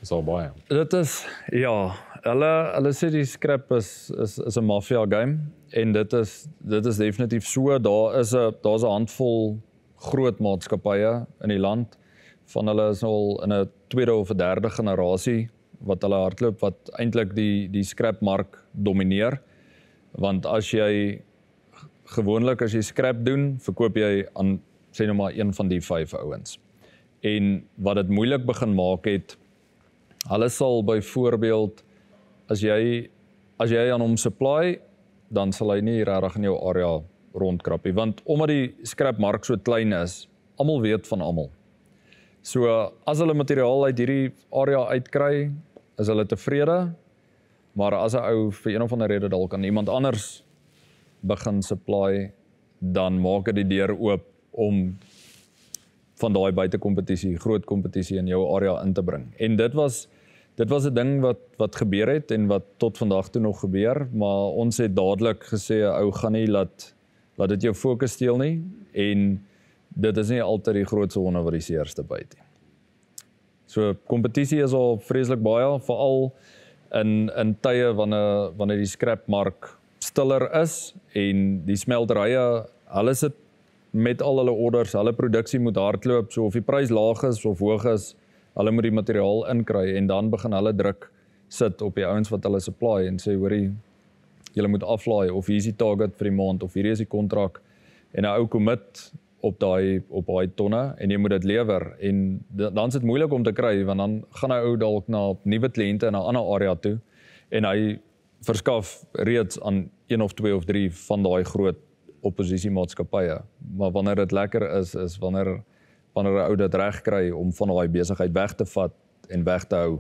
Dis al baie. Dit is ja, hulle hulle sê die scrap is is is 'n mafia game en dit is dit is definitief so daar is 'n daar's 'n handvol groot maatskappye in die land. Van hulle is al in 'n tweede of 'n derde generasie wat hulle hardloop wat eintlik die die scrap mark domineer. Want as jy gewoonlik as jy scrap doen verkoop jy aan sê nou maar een van die vyf ouens en wat dit moeilik begin maak het hulle sal byvoorbeeld as jy as jy aan hom supply dan sal hy nie regtig in jou area rondkrap nie want omdat die scrap mark so klein is, almal weet van almal. So as hulle materiaal uit hierdie area uitkry, is hulle tevrede. Maar as 'n ou vir een of ander rede dalk aan iemand anders begin supply, dan maak dit die deur oop om van daai buitekompetisie, groot kompetisie in jou area in te bring. En dit was dit was 'n ding wat wat gebeur het en wat tot vandag toe nog gebeur, maar ons het dadelik gesê ou gaan nie laat laat dit jou fokus steel nie en dit is nie altyd die grootste honde wat die seerste byt nie. So kompetisie is al vreeslik baie veral in in tye wanneer wanneer die skrapmark stiller is en die smelterye hulle sit met al hulle orders, hulle produksie moet hardloop, so of die prys laag is of hoog is, hulle moet die materiaal inkry en dan begin hulle druk sit op die ouens wat hulle supply en sê hoorie julle moet aflaai of hier is die target vir die maand of hierdie is die kontrak en 'n ou commit op daai op daai tonne en jy moet dit lewer en dan's dit moeilik om te kry want dan gaan 'n ou dalk na nuwe kliënte in 'n ander area toe en hy verskaf reeds aan een of twee of drie van daai groot oppositiemaatskappye. Maar wanneer dit lekker is is wanneer wanneer 'n ou dit reg kry om van daai besigheid weg te vat en weg te hou.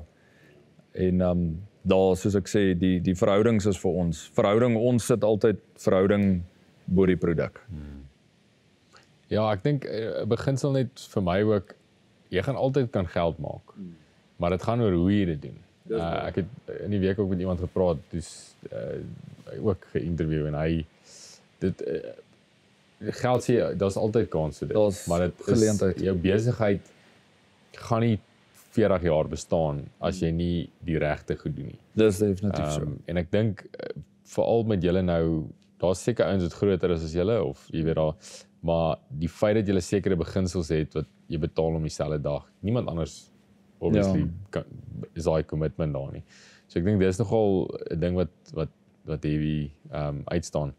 En ehm um, daar soos ek sê, die die verhoudings is vir ons. Verhouding ons sit altyd verhouding bo die produk. Hmm. Ja, ek dink 'n uh, beginsel net vir my ook jy gaan altyd kan geld maak. Hmm. Maar dit gaan oor hoe jy dit doen. Uh, ek het in die week ook met iemand gepraat, dis uh, ook geïnterview en hy dit uh, geld sê daar's altyd kans vir dit. Maar dit is geleentheid. jou besigheid gaan nie 40 jaar bestaan as jy nie die regte goed doen nie. Dis definitief um, so. Ehm, en ek dink uh, veral met julle nou daar's seker ouens wat groter is as julle of jy weet daar maar die feit dat julle sekere beginsels het wat jy betaal om dieselfde dag. Niemand anders obviously ja. kan, is daai commitment daar nie. So ek dink dis nogal 'n ding wat wat wat heavy ehm um, uitstaan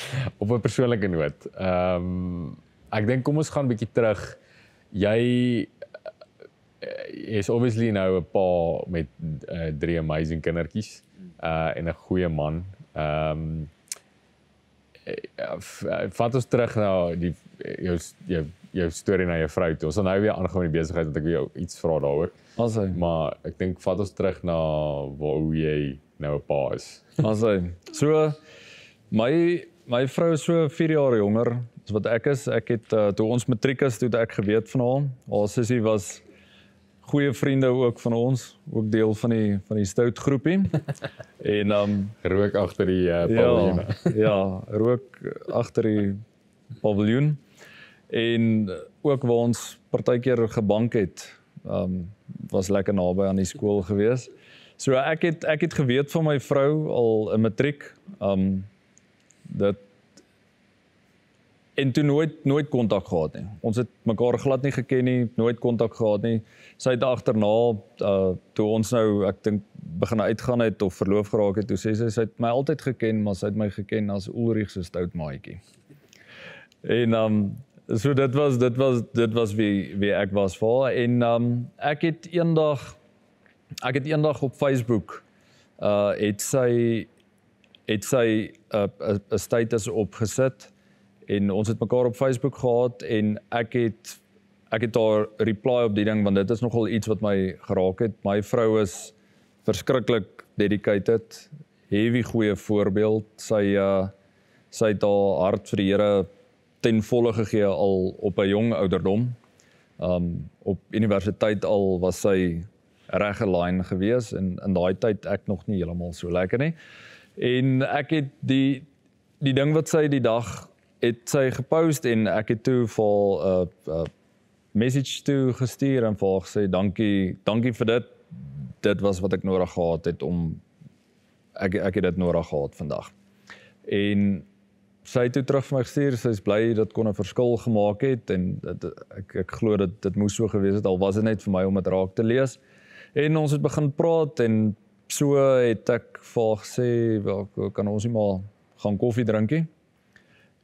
op 'n persoonlike noot. Ehm um, ek dink kom ons gaan 'n bietjie terug. Jy uh, is obviously nou 'n pa met uh, drie amazing kindertjies uh en 'n goeie man. Ehm um, vat ons terug na die jou jou jou storie na jou vrou toe. Ons gaan nou weer aangaan met die besigheid want ek wil jou iets vra daaroor. Asai. Maar ek dink vat ons terug na waar hoe jy nou 'n pa is. Asai. So my my vrou is so 4 jaar jonger as wat ek is. Ek het uh, toe ons matriek is, toe ek geweet van haar. Haar sussie was goeie vriende ook van ons, ook deel van die van die stout groepie. en um rook agter die uh, paviljoen. Ja, ja, rook agter die paviljoen. En ook waar ons partykeer gebank het, um was lekker naby aan die skool gewees. So ek het ek het geweet van my vrou al in matriek. Um dit en toe nooit nooit kontak gehad nie. Ons het mekaar glad nie geken nie, nooit kontak gehad nie. Sy het agterna uh toe ons nou ek dink begin uitgaan het of verloof geraak het, toe sê sy sy het my altyd geken, maar sy het my geken as Ulrich se stout maatjie. En um so dit was dit was dit was wie wie ek was vir en um ek het eendag ek het eendag op Facebook uh het sy het sy 'n uh, 'n status opgesit en ons het mekaar op Facebook gehad en ek het ek het haar reply op die ding want dit is nogal iets wat my geraak het. My vrou is verskriklik dedicated, heavy goeie voorbeeld. Sy uh sy het haar hart vir die Here ten volle gegee al op 'n jong ouderdom. Um op universiteit al was sy regte lyn gewees en in daai tyd ek nog nie heeltemal so lekker nie. En ek het die die ding wat sy die dag het sy gepost en ek het toe vir 'n uh, uh, message toe gestuur en vir haar gesê dankie, dankie vir dit. Dit was wat ek nodig gehad het om ek ek het dit nodig gehad vandag. En sy het toe terug vir my gestuur, sy is bly dat kon 'n verskil gemaak het en dit, ek ek glo dat dit moes so gewees het al was dit net vir my om dit raak te lees. En ons het begin praat en so het ek vir haar gesê, "Wel, kan ons nie maar gaan koffie drinkie?"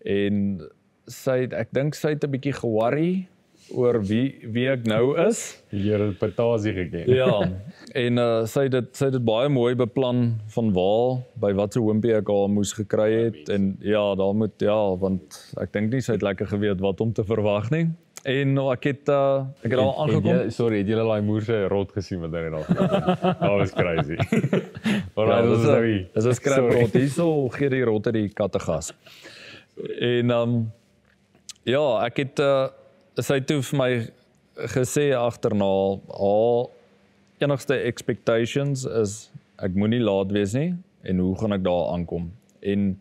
en sy het, ek dink sy het 'n bietjie ge-worry oor wie wie ek nou is. Jy het Patasie geken. ja. En uh, sy het dit sy het dit baie mooi beplan van waar by watter hoompie ek haar moes gekry het en ja, daar moet ja, want ek dink nie sy het lekker geweet wat om te verwag nie. En nou ek het uh, ek het al aangekom. Jy, sorry, het jy al daai moerse rot gesien wat hy daar het? Dit was crazy. Maar ja, dit is nou Dis 'n skrap rot. Hierso gee die rotte die katte gas. En um ja, ek het uh sy toe vir my gesê agterna haar enigste expectations is ek moenie laat wees nie en hoe gaan ek daar aankom? En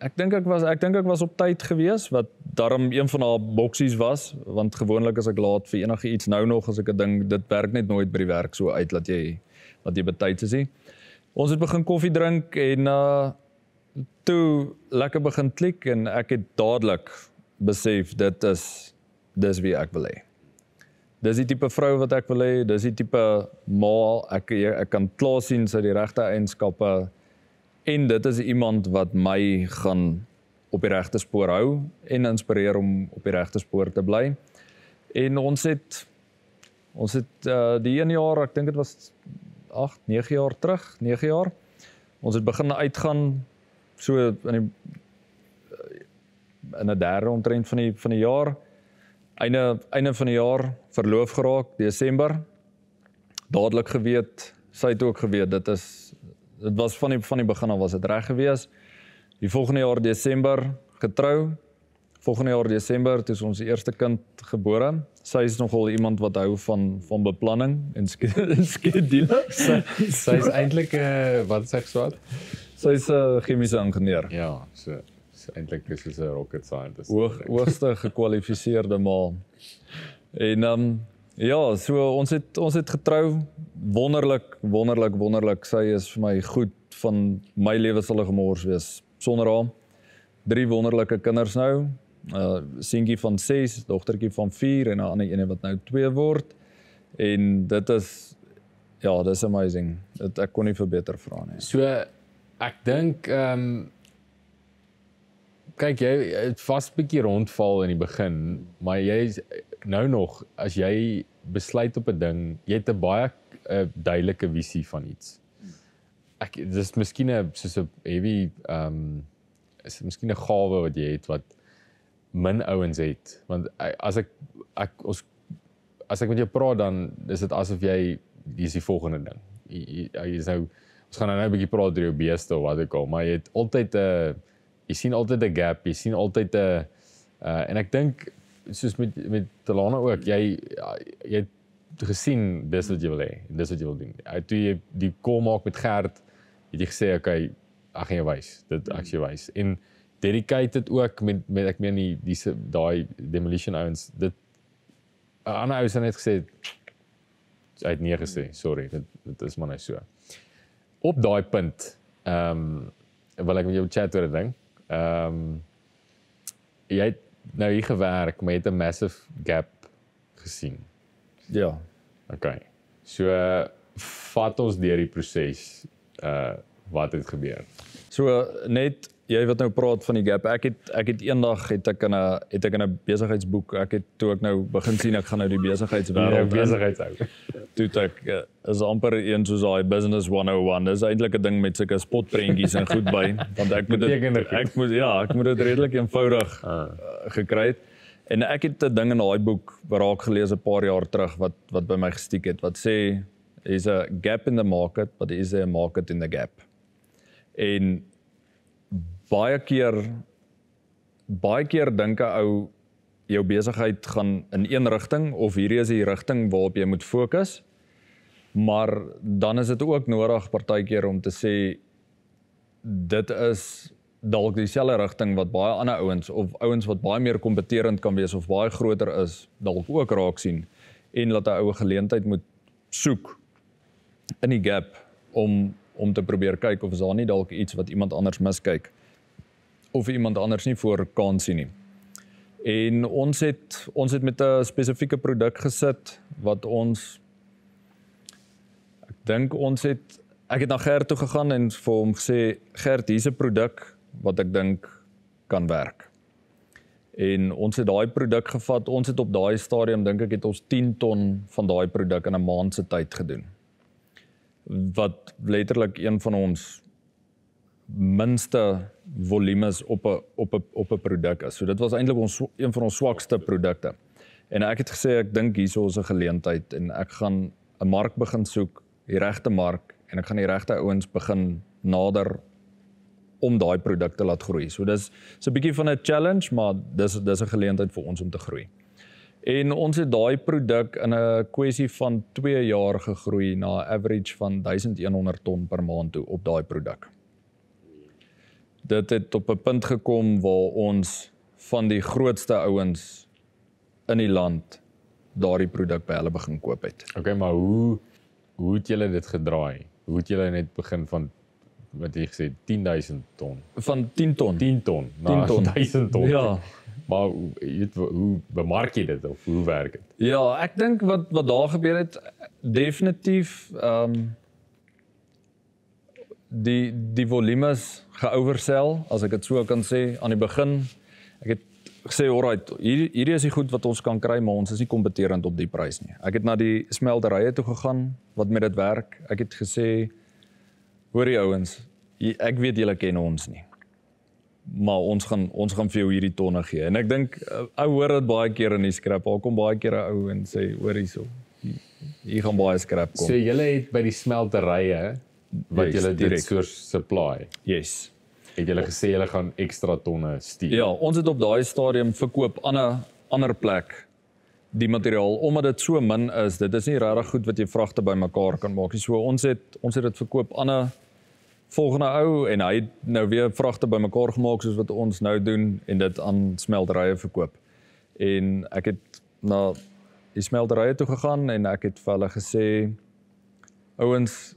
ek dink ek was ek dink ek was op tyd gewees wat darm een van haar boksies was want gewoonlik as ek laat vir enige iets nou nog as ek 'n ding dit werk net nooit by die werk so uit dat jy dat jy betyds is. Ons het begin koffie drink en uh toe lekker begin klik en ek het dadelik besef dit is dis wie ek wil hê. Dis die tipe vrou wat ek wil hê, dis die tipe ma ek ek kan klaar sien sy die regte eienskappe en dit is iemand wat my gaan op die regte spoor hou en inspireer om op die regte spoor te bly. En ons het ons het uh, die een jaar, ek dink dit was 8, 9 jaar terug, 9 jaar. Ons het begin uitgaan so in die in 'n derde omtrent van die van die jaar einde einde van die jaar verloof geraak Desember dadelik geweet sy het ook geweet dit is dit was van die van die begin af was dit reg gewees die volgende jaar Desember getrou volgende jaar Desember het ons eerste kind gebore sy is nogal iemand wat hou van van beplanning en skedule sy, sy is eintlik 'n uh, wat sê ek swat Sy's 'n uh, chemiese ingenieur. Ja, so, so eintlik is sy 'n rocket scientist. Hoog hoogste gekwalifiseerde ma. En um, ja, so ons het ons het getrou wonderlik, wonderlik, wonderlik. Sy is vir my goed van my lewe sal gemors wees sonder haar. Drie wonderlike kinders nou. Uh seentjie van 6, dogtertjie van 4 en 'n ander een wat nou 2 word. En dit is ja, dis amazing. Dit ek kon nie vir beter vra nie. So Ek dink ehm um, kyk jy het vas bietjie rondval in die begin, maar jy is nou nog as jy besluit op 'n ding, jy het 'n baie 'n uh, duidelike visie van iets. Ek dis miskien 'n soos 'n heavy ehm um, is miskien 'n gawe wat jy het wat min ouens het, want as ek ek ons as ek met jou praat dan is dit asof jy dis die volgende ding. Jy, jy is nou ons gaan nou 'n bietjie praat oor jou beeste of wat ook al, maar jy het altyd 'n uh, jy sien altyd 'n gap, jy sien altyd 'n uh, uh, en ek dink soos met met Delana ook, jy jy het gesien dis wat jy wil hê, dis wat jy wil doen. Uit toe jy die kom maak met Gert, het jy gesê okay, ag gaan jy wys, dit ek jy wys. En dedicated ook met met ek meen die die daai demolition ouens, dit 'n ander ou het net gesê uit nie gesê, sorry, dit dit is maar net so op daai punt ehm um, wil ek met jou chat oor 'n ding. Ehm um, jy het nou hier gewerk, maar jy het 'n massive gap gesien. Ja. Okay. So vat ons deur die proses. Uh wat het gebeur? So net jy wat nou praat van die gap. Ek het ek het eendag het ek in 'n het ek in 'n besigheidsboek. Ek het toe ek nou begin sien ek gaan nou die besigheidswêreld Ja, in. besigheidshou. toe ek uh, is amper een soos daai business 101. Dis eintlik 'n ding met sulke spotprentjies en goed by, want ek moet dit ek moet ja, ek moet dit redelik eenvoudig uh, gekry het. En ek het 'n ding in daai boek raak gelees 'n paar jaar terug wat wat by my gestiek het wat sê is a gap in the market but is there a market in the gap. En baie keer baie keer dink 'n ou jou besigheid gaan in een rigting of hierdie is die rigting waarop jy moet fokus. Maar dan is dit ook nodig partykeer om te sê dit is dalk dieselfde rigting wat baie ander ouens of ouens wat baie meer kompeterend kan wees of baie groter is dalk ook raak sien en laat 'n oue geleentheid moet soek in die gap om om te probeer kyk of is daar nie dalk iets wat iemand anders miskyk of iemand anders nie voor kan sien nie. En ons het ons het met 'n spesifieke produk gesit wat ons ek dink ons het ek het na Gert toe gegaan en vir hom gesê Gert, hier's 'n produk wat ek dink kan werk. En ons het daai produk gevat. Ons het op daai stadium dink ek het ons 10 ton van daai produk in 'n maand se tyd gedoen. Wat letterlik een van ons minste volumes op 'n op 'n op 'n produk is. So dit was eintlik ons een van ons swakste produkte. En ek het gesê ek dink hierso is 'n geleentheid en ek gaan 'n mark begin soek, die regte mark en ek gaan die regte ouens begin nader om daai produk te laat groei. So dis so 'n bietjie van 'n challenge, maar dis dis 'n geleentheid vir ons om te groei. En ons het daai produk in 'n kwessie van 2 jaar gegroei na 'n average van 1100 ton per maand toe op daai produk. Dit het op 'n punt gekom waar ons van die grootste ouens in die land daardie produk by hulle begin koop het. Okay, maar hoe hoe het julle dit gedraai? Hoe het julle net begin van wat jy gesê 10000 ton, Van 10 ton. 10 ton, 10 na ton. 1000 ton. Ja. Maar weet hoe bemark jy dit of hoe werk dit? Ja, ek dink wat wat daar gebeur het definitief ehm um, die die volumes geoversell as ek dit so kan sê aan die begin. Ek het gesê alright, hier hierdie is die goed wat ons kan kry, maar ons is nie kompeterend op die prys nie. Ek het na die smelterye toe gegaan wat met dit werk. Ek het gesê hoor die ouens, jy- ek weet julle ken ons nie. Maar ons gaan ons gaan vir jou hierdie tonne gee. En ek dink uh, ou hoor dit baie keer in die skrap. Daar kom baie keer 'n ou en sê hoor hierso. Hier, gaan baie skrap kom. So julle het by die smelterye wat Yes, julle direk. soos supply. yes. Het julle gesê julle gaan ekstra tonne stuur. Ja, ons het op daai stadium verkoop aan 'n ander plek die materiaal omdat dit so min is. Dit is nie regtig goed wat jy vragte bymekaar kan maak nie. So ons het ons het dit verkoop aan 'n volgende ou en hy het nou weer vragte bymekaar gemaak soos wat ons nou doen en dit aan smelterye verkoop. En ek het na die smelterye toe gegaan en ek het vir hulle gesê ouens,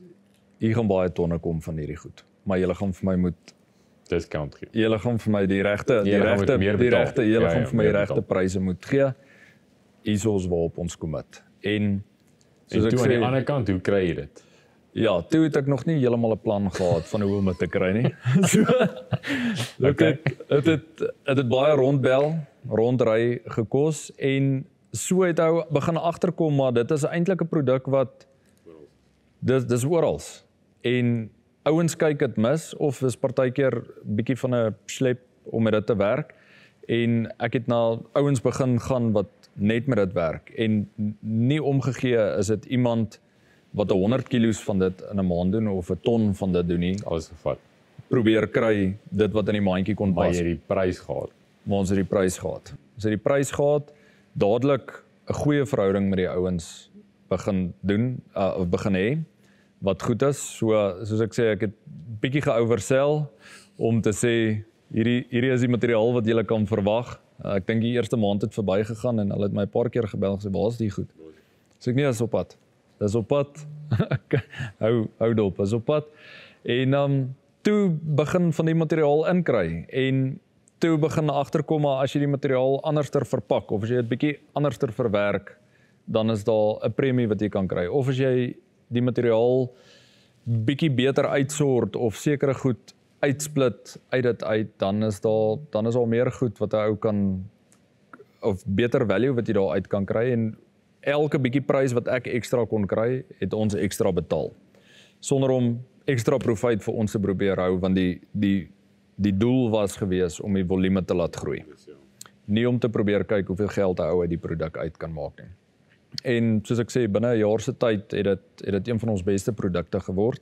hier gaan baie tonne kom van hierdie goed, maar julle gaan vir my moet discount gee. Julle gaan vir my die regte die regte die regte julle Ja, gaan ja, vir my die regte pryse moet gee. Hier is waarop ons commit. En En soos ek toe aan die sê, ander kant, hoe kry jy dit? ja, toe het ek nog nie heeltemal 'n plan gehad van hoe om dit te kry nie. so Okay. okay. dit het dit het baie rondbel, rondry gekos en so het ou begin agterkom maar dit is eintlik 'n produk wat dis dis oral. En ouens kyk dit mis of is partykeer bietjie van 'n slep om met dit te werk. En ek het na ouens begin gaan wat net met dit werk en nie omgegee is dit iemand wat 'n 100 kg van dit in 'n maand doen of 'n ton van dit doen nie. Alles gevat. Probeer kry dit wat in die mandjie kon Maar pas. jy het die prys gehad. Maar ons het die prys gehad. Ons het die prys gehad, dadelik 'n goeie verhouding met die ouens begin doen, uh, of begin hê wat goed is. So soos ek sê, ek het bietjie geoversell om te sê hierdie hierdie is die materiaal wat jy kan verwag. Uh, ek dink die eerste maand het verbygegaan en hulle het my 'n paar keer gebel gesê, "Waar is die goed?" So ek nee, is op pad. Dis op pad. hou hou dop, is op pad. En um toe begin van die materiaal inkry en toe begin agterkom maar as jy die materiaal anderster verpak of as jy dit bietjie anderster verwerk, dan is daar 'n premie wat jy kan kry. Of as jy die materiaal bietjie beter uitsort of sekere goed uitsplit uit dit uit, dan is daar dan is al meer goed wat 'n ou kan of beter value wat jy daar uit kan kry en elke bietjie prys wat ek ekstra kon kry, het ons ekstra betaal. Sonder om ekstra profit vir ons te probeer hou want die die die doel was gewees om die volume te laat groei. Nie om te probeer kyk hoeveel geld 'n ou uit die produk uit kan maak nie. En soos ek sê binne 'n jaar se tyd het dit het dit een van ons beste produkte geword.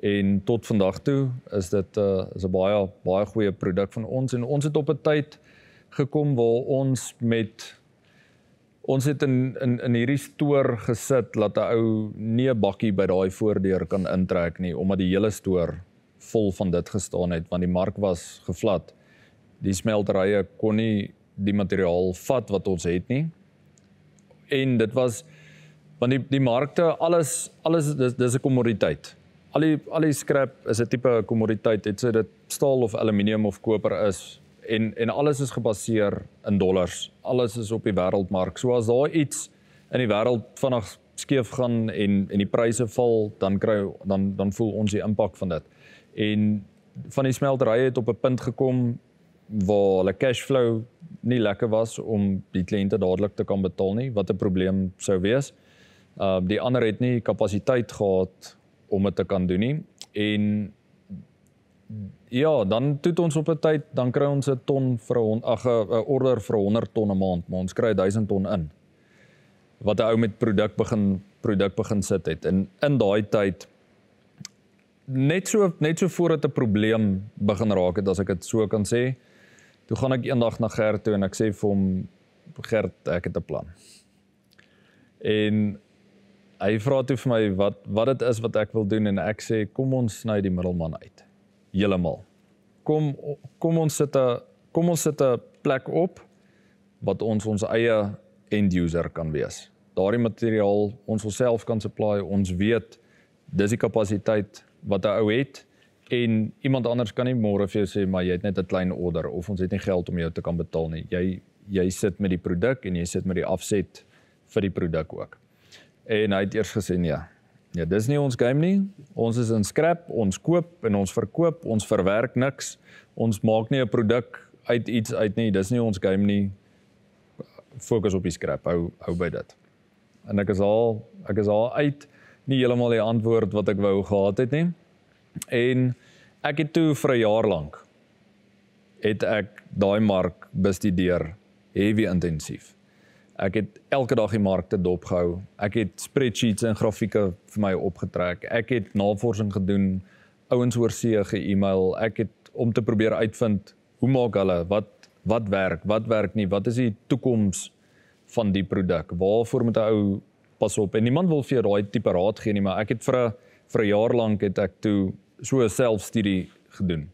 En tot vandag toe is dit 'n uh, is 'n baie baie goeie produk van ons en ons het op 'n tyd gekom waar ons met ons het in in in hierdie stoor gesit dat 'n ou nie 'n bakkie by daai voordeur kan intrek nie omdat die hele stoor vol van dit gestaan het want die mark was gevlat. Die smelterye kon nie die materiaal vat wat ons het nie. En dit was want die die markte alles alles dis dis 'n kommoditeit. Al die al die skrap is 'n tipe kommoditeit, dit sê dit staal of aluminium of koper is en en alles is gebaseer in dollars. Alles is op die wêreldmark. So as daar iets in die wêreld vinnig skeef gaan en en die pryse val, dan kry dan dan voel ons die impak van dit. En van die smelterye het op 'n punt gekom waar hulle cash flow nie lekker was om die kliënte dadelik te kan betaal nie, wat 'n probleem sou wees. Uh die ander het nie kapasiteit gehad om dit te kan doen nie en Ja, dan toe ons op 'n tyd, dan kry ons 'n ton vir 'n ag 'n order vir 100 ton 'n maand, maar ons kry 1000 ton in. Wat 'n ou met produk begin produk begin sit het. En in daai tyd net so net so voordat 'n probleem begin raak het, as ek dit so kan sê, toe gaan ek eendag na Gert toe en ek sê vir hom Gert, ek het 'n plan. En hy vra toe vir my wat wat dit is wat ek wil doen en ek sê kom ons sny die middelman uit heeltemal. Kom kom ons sit 'n kom ons sit 'n plek op wat ons ons eie end user kan wees. Daardie materiaal ons self kan supply, ons weet dis die kapasiteit wat 'n ou het en iemand anders kan nie môre vir jou sê maar jy het net 'n klein order of ons het nie geld om jou te kan betaal nie. Jy jy sit met die produk en jy sit met die afset vir die produk ook. En hy het eers gesê nee, Ja, dis nie ons game nie. Ons is in scrap, ons koop en ons verkoop, ons verwerk niks. Ons maak nie 'n produk uit iets uit nie. Dis nie ons game nie. Fokus op die scrap. Hou hou by dit. En ek is al ek is al uit nie heeltemal die antwoord wat ek wou gehad het nie. En ek het toe vir 'n jaar lank het ek daai mark bestudeer heavy intensief. Ek het elke dag die markte dopgehou. Ek het spreadsheets en grafieke vir my opgetrek. Ek het navorsing gedoen, ouens oor see ge-email. Ek het om te probeer uitvind hoe maak hulle, wat wat werk, wat werk nie, wat is die toekoms van die produk? Waarvoor moet 'n ou pas op? En niemand wil vir jou daai tipe raad gee nie, maar ek het vir 'n vir 'n jaar lank het ek toe so 'n selfstudie gedoen.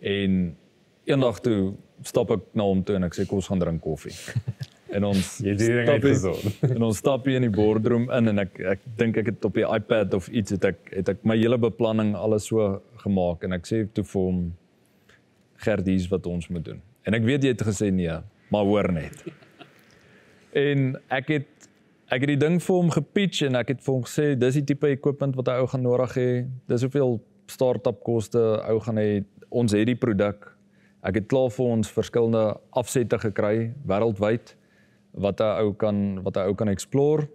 En eendag toe stap ek na hom toe en ek sê kom ons gaan drink koffie. en ons jy doen dit gesond. En ons stap hier in die boardroom in en ek ek dink ek het op die iPad of iets het ek het ek my hele beplanning alles so gemaak en ek sê toe vir hom Gerdies wat ons moet doen. En ek weet jy het gesê nee, maar hoor net. En ek het ek het die ding vir hom gepitch en ek het vir hom gesê dis die tipe equipment wat hy ou gaan nodig hê. Dis hoeveel start-up koste ou gaan hê. Ons het die produk. Ek het klaar vir ons verskillende afsette gekry wêreldwyd wat 'n ou kan wat 'n ou kan explore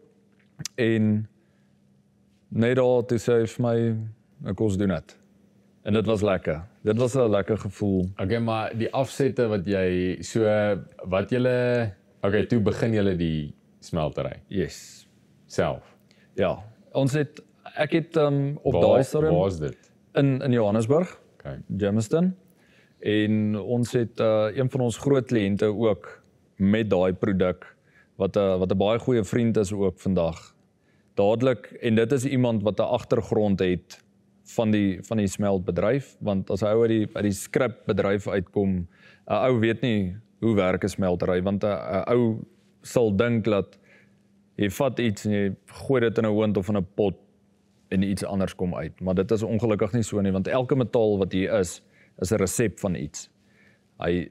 en net daar te sê vir my ek ons doen dit. En dit was lekker. Dit was 'n lekker gevoel. Okay, maar die afsette wat jy so wat julle okay, toe begin julle die smeltery. Yes. Self. Ja. Ons het ek het um, op daai stadium was dit in in Johannesburg. Okay. Germiston. En ons het uh, een van ons groot kliënte ook met daai produk wat 'n wat 'n baie goeie vriend is ook vandag. Dadelik en dit is iemand wat 'n agtergrond het van die van die smeltbedryf want as hy uit die uit die skrip bedryf uitkom, 'n ou weet nie hoe werk 'n smeltery want 'n ou sal dink dat jy vat iets en jy gooi dit in 'n hoond of in 'n pot en iets anders kom uit. Maar dit is ongelukkig nie so nie want elke metaal wat hier is, is 'n resep van iets. Hy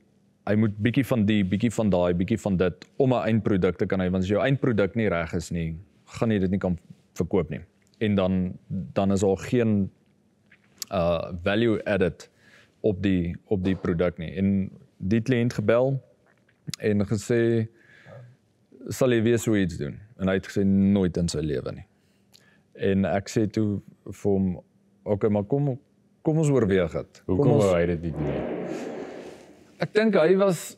hy moet bietjie van die, bietjie van daai, bietjie van dit om 'n eindproduk te kan hê want as jou eindproduk nie reg is nie, gaan jy dit nie kan verkoop nie. En dan dan is daar geen uh value added op die op die produk nie. En die kliënt gebel en gesê sal jy weer so iets doen? En hy het gesê nooit in sy lewe nie. En ek sê toe vir hom, "Oké, okay, maar kom kom ons oorweeg dit." Hoekom wou hy dit nie doen nie? Ek dink hy was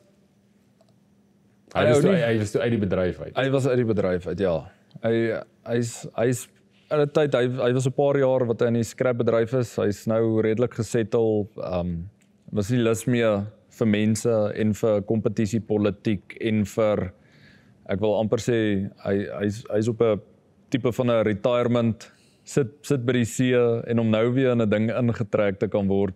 Hy was nie- hy was uit die bedryf uit. hy was uit die bedryf uit, ja. Hy hy's hy's in 'n tyd hy hy was 'n paar jaar wat hy in die skrapbedryf is. Hy's nou redelik gesettel. Um was nie lus meer vir mense en vir kompetisie politiek en vir ek wil amper sê hy hy's hy's op 'n tipe van 'n retirement sit sit by die see en om nou weer in 'n ding ingetrek te kan word.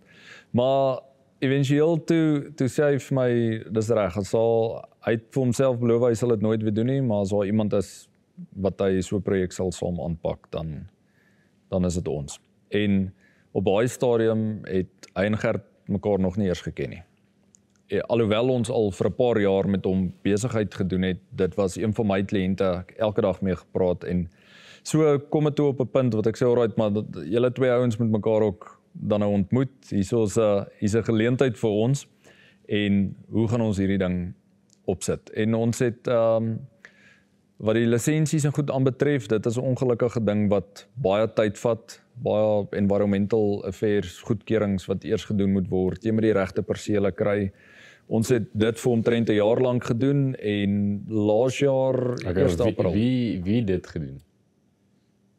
Maar éventueel toe toe sê hy vir my dis reg, hy sal hy het vir homself beloof hy sal dit nooit weer doen nie, maar as daar iemand is wat hy so 'n projek sal saam aanpak, dan dan is dit ons. En op daai stadium het hy en Gert mekaar nog nie eers geken nie. Eh, Alhoewel ons al vir 'n paar jaar met hom besigheid gedoen het, dit was een van my kliënte, elke dag mee gepraat en so kom dit toe op 'n punt wat ek sê alright, maar dat- julle twee ouens moet mekaar ook dan nou ontmoet. Hierso is 'n hier's 'n geleentheid vir ons en hoe gaan ons hierdie ding opsit? En ons het ehm um, wat die lisensies en goed aanbetref, dit is 'n ongelukkige ding wat baie tyd vat, baie environmental affairs goedkeurings wat eers gedoen moet word. Jy moet die regte persele kry. Ons het dit vir omtrent 'n jaar lank gedoen en laas jaar Okay, 1 wie, April. wie wie dit gedoen?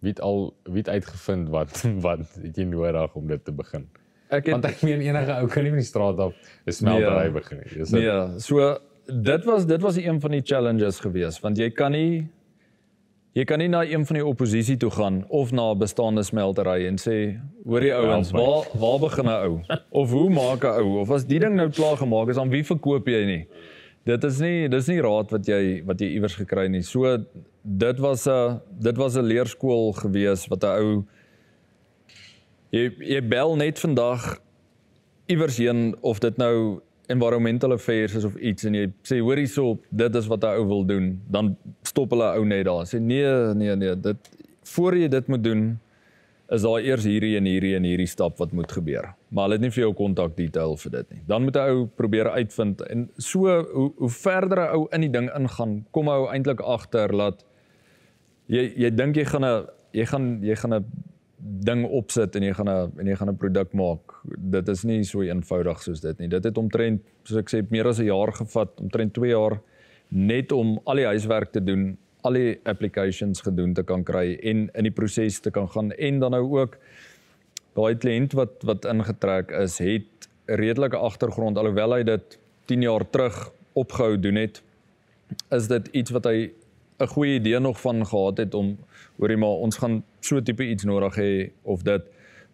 Wie het al wie het uitgevind wat wat het jy nodig om dit te begin? Ek Want het ek meen enige ou kan nie van die straat af 'n smeltery Nee. begin nie. Dis 'n- nee, so dit was dit was een van die challenges geweest want jy kan nie jy kan nie na een van die oppositie toe gaan of na 'n bestaande smeltery en sê hoor die ouens waar waar begin 'n ou of hoe maak 'n ou of as die ding nou klaar gemaak is aan wie verkoop jy nie dit is nie dis nie raad wat jy wat jy iewers gekry nie so dit was 'n dit was 'n leerskool geweest wat 'n ou jy jy bel net vandag iewers heen of dit nou environmental affairs is of iets en jy sê hoor hierso dit is wat 'n ou wil doen dan stop hulle ou net daar. Sê nee nee nee dit voor jy dit moet doen is daar eers hierdie en hierdie en hierdie stap wat moet gebeur. Maar hulle het nie vir jou kontak detail vir dit nie. Dan moet 'n ou probeer uitvind en so hoe hoe verder 'n ou in die ding ingaan kom 'n ou eintlik agter dat jy jy dink jy gaan 'n jy gaan jy gaan 'n ding opsit en jy gaan 'n en jy gaan 'n produk maak. Dit is nie so eenvoudig soos dit nie. Dit het omtrent soos ek sê meer as 'n jaar gevat, omtrent 2 jaar net om al die huiswerk te doen, al die applications gedoen te kan kry en in die proses te kan gaan en dan nou ook daai kliënt wat wat ingetrek is, het redelike agtergrond alhoewel hy dit 10 jaar terug opgehou doen het is dit iets wat hy 'n goeie idee nog van gehad het om hoorie maar ons gaan so tipe iets nodig hê of dit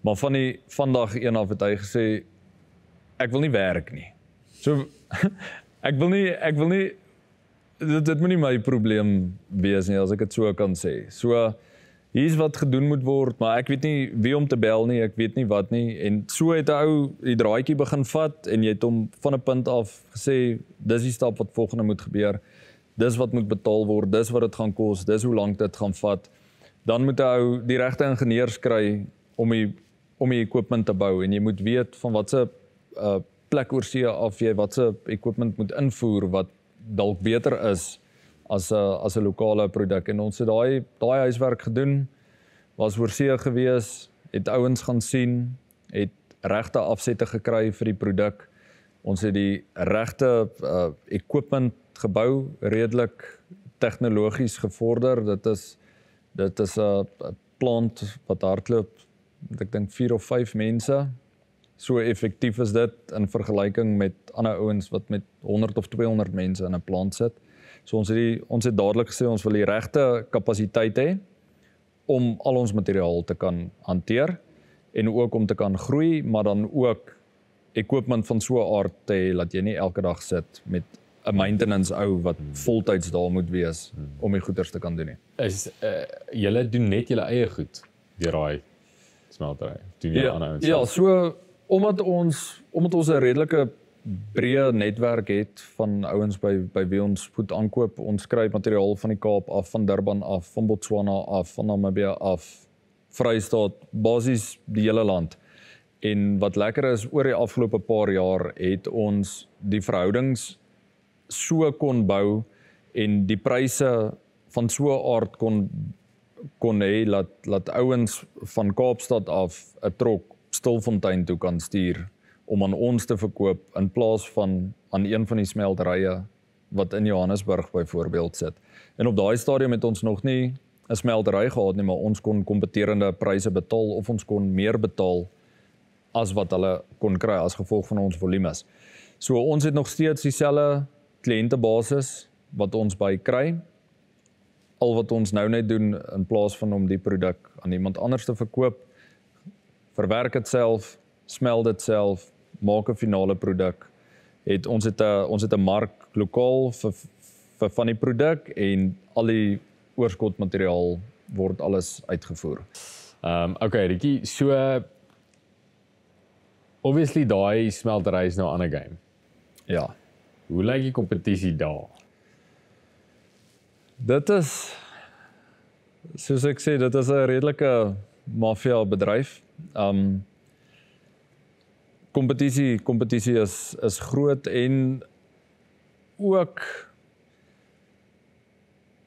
maar van die vandag een af het hy gesê ek wil nie werk nie. So ek wil nie ek wil nie dit dit moenie my probleem wees nie as ek dit so kan sê. So hier's wat gedoen moet word, maar ek weet nie wie om te bel nie, ek weet nie wat nie en so het 'n ou die draadjie begin vat en jy het hom van 'n punt af gesê dis die stap wat volgende moet gebeur. Dis wat moet betaal word, dis wat dit gaan kos, dis hoe lank dit gaan vat. Dan moet 'n ou die regte ingenieurs kry om die om die equipment te bou en jy moet weet van watse uh plek oor see af jy watse equipment moet invoer wat dalk beter is as 'n as 'n lokale produk en ons het daai daai huiswerk gedoen was oor see gewees het ouens gaan sien het regte afsette gekry vir die produk ons het die regte uh, equipment gebou redelik tegnologies gevorder dit is dit is 'n uh, plant wat hardloop ek dink 4 of 5 mense so effektief is dit in vergelyking met ander ouens wat met 100 of 200 mense in 'n plant sit. So ons het die ons het dadelik gesê ons wil die regte kapasiteit hê om al ons materiaal te kan hanteer en ook om te kan groei, maar dan ook equipment van so 'n aard te hê dat jy nie elke dag sit met 'n maintenance ou wat voltyds daar moet wees om die goeders te kan doen nie. is uh, julle doen net julle eie goed deur daai smeltery. Doen julle ander ouens. ja, so omdat ons omdat ons 'n redelike breë netwerk het van ouens by by wie ons voed aankoop. Ons kry materiaal van die Kaap af, van Durban af, van Botswana af, van Namibië af, Vrystaat, basies die hele land. En wat lekker is oor die afgelope paar jaar het ons die verhoudings so kon bou en die pryse van so 'n aard kon kon hê laat laat ouens van Kaapstad af 'n trok Stilfontein toe kan stuur om aan ons te verkoop in plaas van aan een van die smelterye wat in Johannesburg byvoorbeeld sit. En op daai stadium het ons nog nie 'n smeltery gehad nie, maar ons kon kompeterende pryse betaal of ons kon meer betaal as wat hulle kon kry as gevolg van ons volumes. So ons het nog steeds dieselfde kliëntebasis wat ons by kry. Al wat ons nou net doen in plaas van om die produk aan iemand anders te verkoop, verwerk dit self, smelt dit self, maak 'n finale produk. Het ons het 'n ons het 'n mark lokaal vir vir van die produk en al die oorskotmateriaal word alles uitgevoer. Ehm um, okay, Ricky, so obviously daai smeltery is nou 'n ander game. Ja. Hoe lyk die kompetisie daar? Dit is soos ek sê, dit is 'n redelike maffia bedryf. Um kompetisie kompetisie is is groot en ook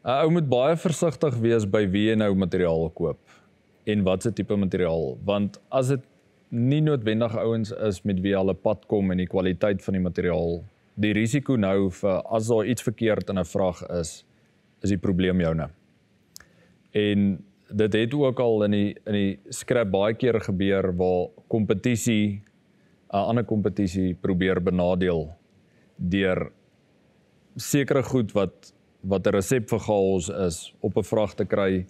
'n ou moet baie versigtig wees by wie jy nou materiaal koop en watse tipe materiaal want as dit nie noodwendig ouens is met wie hulle pad kom en die kwaliteit van die materiaal die risiko nou vir as daar iets verkeerd in 'n vrag is is die probleem joune. En dit het ook al in die in die skrap baie keer gebeur waar kompetisie 'n ander kompetisie probeer benadeel deur sekere goed wat wat 'n resep vir chaos is op 'n vrag te kry.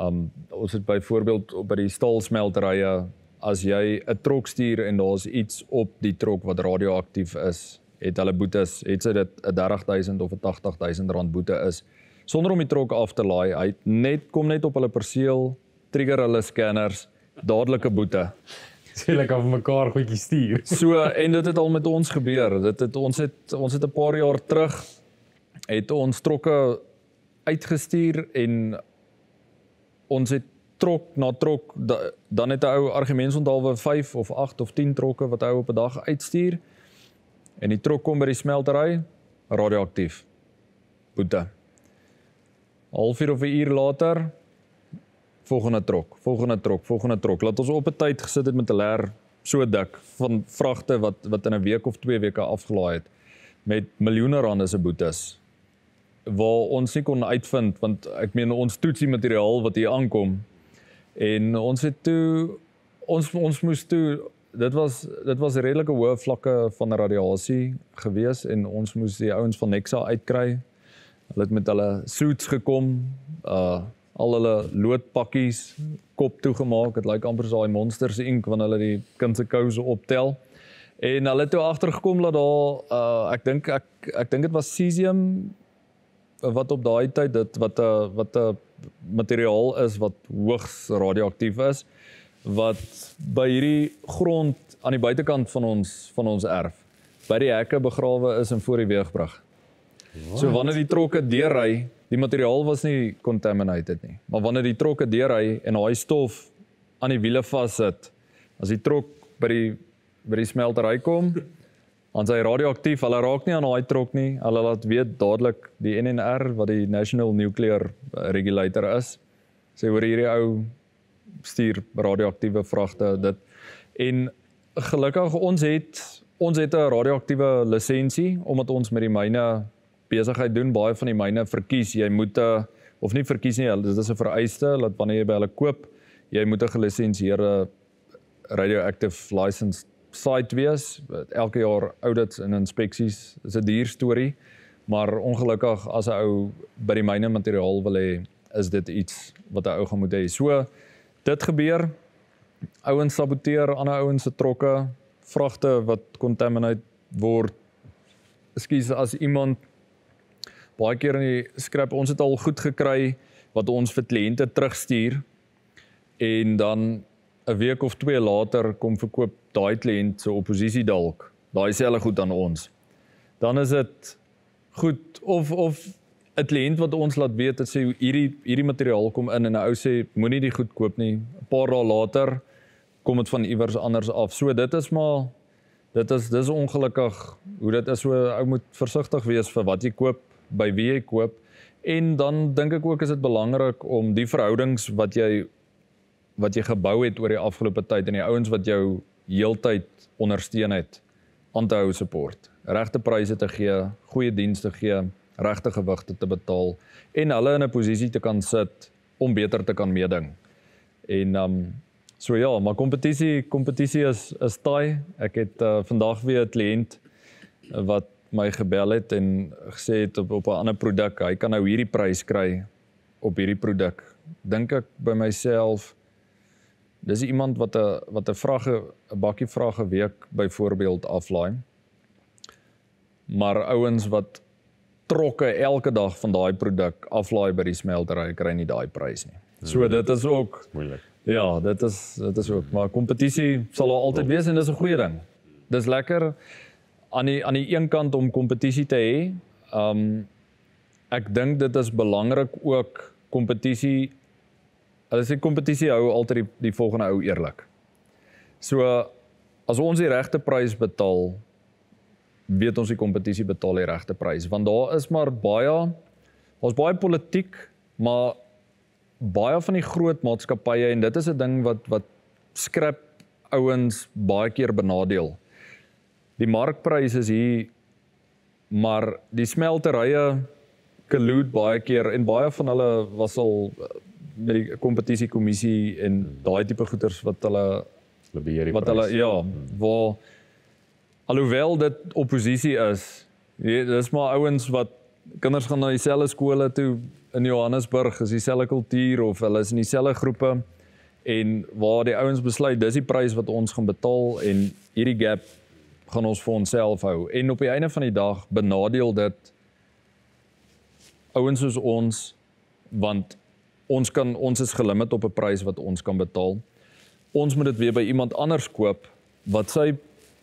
Um ons het byvoorbeeld by die staalsmelterye as jy 'n trok stuur en daar's iets op die trok wat radioaktief is, het hulle boetes, het sy dit 'n 30000 of 'n 80000 rand boete is sonder om die trok af te laai. Hy net kom net op hulle perseel, trigger hulle scanners, dadelike boete. Sê ek af mekaar goedjie stuur. So en dit het al met ons gebeur. Dit het ons het ons het 'n paar jaar terug het ons trokke uitgestuur en ons het trok na trok da, dan het 'n ou argumentsonthaalwe 5 of 8 of 10 trokke wat hy op 'n dag uitstuur. En die trok kom by die smeltery radioaktief. Boete. Halfuur of 'n uur later volgende trok, volgende trok, volgende trok. Laat ons op 'n tyd gesit het met 'n leer so dik van vragte wat wat in 'n week of 2 weke afgelaai het met miljoene rande se boetes waar ons nie kon uitvind want ek meen ons toetsie materiaal wat hier aankom en ons het toe ons ons moes toe dit was dit was redelike hoë vlakke van radiasie gewees en ons moes die ouens van Nexa uitkry. Hulle het met hulle suits gekom. Uh al hulle loodpakkies kop toegemaak. Dit lyk amper so daai monsters ink wanneer hulle die kind se kouse optel. En hulle het toe agtergekom dat daar uh ek dink ek ek dink dit was cesium wat op daai tyd dit wat 'n uh, wat 'n uh, materiaal is wat hoogs radioaktief is wat by hierdie grond aan die buitekant van ons van ons erf by die hekke begrawe is en voor die weegbrug. So wanneer die trokke deurry, die materiaal was nie contaminated nie. Maar wanneer die trokke deurry en daai stof aan die wiele vassit, as die trok by die by die smeltery kom, dan sy radioaktief, hulle raak nie aan daai trok nie. Hulle laat weet dadelik die NNR wat die National Nuclear Regulator is. Sê hoor hierdie ou stuur radioaktiewe vragte dit en gelukkig ons het ons het 'n radioaktiewe lisensie omdat ons met die myne besigheid doen, baie van die myne verkies jy moet 'n uh, of nie verkies nie, dit is 'n vereiste dat wanneer jy by hulle koop, jy moet 'n gelisensieerde radioactive license site wees. Elke jaar audits en inspeksies is 'n duur storie, maar ongelukkig as 'n ou by die myne materiaal wil hê, is dit iets wat 'n ou gaan moet hê. So dit gebeur. Ouens saboteer ander ouens se trokke, vragte wat contaminate word. Ekskuus as iemand baie keer in die skrip ons het al goed gekry wat ons vir kliënte terugstuur en dan 'n week of twee later kom verkoop daai kliënt se oppositie dalk daai selfe goed aan ons. Dan is dit goed of of 'n kliënt wat ons laat weet dat sê hierdie hierdie materiaal kom in en 'n ou sê moenie die goed koop nie. 'n Paar dae later kom dit van iewers anders af. So dit is maar dit is dis ongelukkig hoe dit is so ou moet versigtig wees vir wat jy koop, by wie jy koop en dan dink ek ook is dit belangrik om die verhoudings wat jy wat jy gebou het oor die afgelope tyd en die ouens wat jou heeltyd ondersteun het aan te hou support. Regte pryse te gee, goeie dienste gee, regte gewigte te betaal en hulle in 'n posisie te kan sit om beter te kan meeding. En um so ja, maar kompetisie kompetisie is is taai. Ek het uh, vandag weer 'n kliënt wat my gebel het en gesê het op op 'n ander produk, hy kan nou hierdie prys kry op hierdie produk. Dink ek by myself Dis iemand wat 'n wat 'n vragge 'n bakkie vragge week byvoorbeeld aflaai. Maar ouens wat trokke elke dag van daai produk aflaai by die smeltery kry nie daai prys nie. So dit is ook moeilik. Ja, dit is dit is ook maar kompetisie sal daar altyd wees en dis 'n goeie ding. Dis lekker aan die aan die een kant om kompetisie te hê. Um ek dink dit is belangrik ook kompetisie Hulle sê kompetisie hou altyd die, die volgende ou eerlik. So as ons die regte prys betaal, weet ons die kompetisie betaal die regte prys want daar is maar baie ons baie politiek, maar baie van die groot maatskappye en dit is 'n ding wat wat skrap ouens baie keer benadeel. Die markprys is hier maar die smelterye kollude baie keer en baie van hulle was al met die kompetisiekommissie en daai tipe goeters wat hulle hulle beheer die wat hulle prys. ja, waar alhoewel dit oppositie is, jy, dis maar ouens wat kinders gaan na dieselfde skole toe in Johannesburg, is dieselfde kultuur of hulle is in dieselfde groepe en waar die ouens besluit dis die prys wat ons gaan betaal en hierdie gap gaan ons vir onsself hou. En op die einde van die dag benadeel dit ouens soos ons want ons kan ons is gelimiteerd op 'n prys wat ons kan betaal. Ons moet dit weer by iemand anders koop wat sy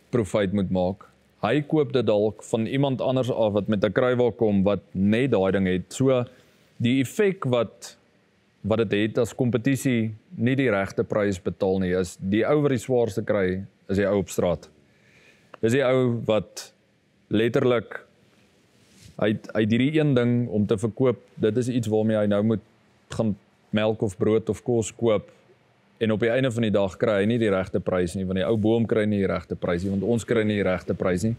profit moet maak. Hy koop dit dalk van iemand anders af wat met 'n kruiwaag kom wat net daai ding het. So die effek wat wat dit het, het as kompetisie nie die regte prys betaal nie, is die ou wat die swaarste kry, is die ou op straat. Dis die ou wat letterlik hy hy hierdie een ding om te verkoop, dit is iets waarmee hy nou moet gaan melk of brood of kos koop en op die einde van die dag kry hy nie die regte prys nie want die ou boom kry nie die regte prys nie want ons kry nie die regte prys nie.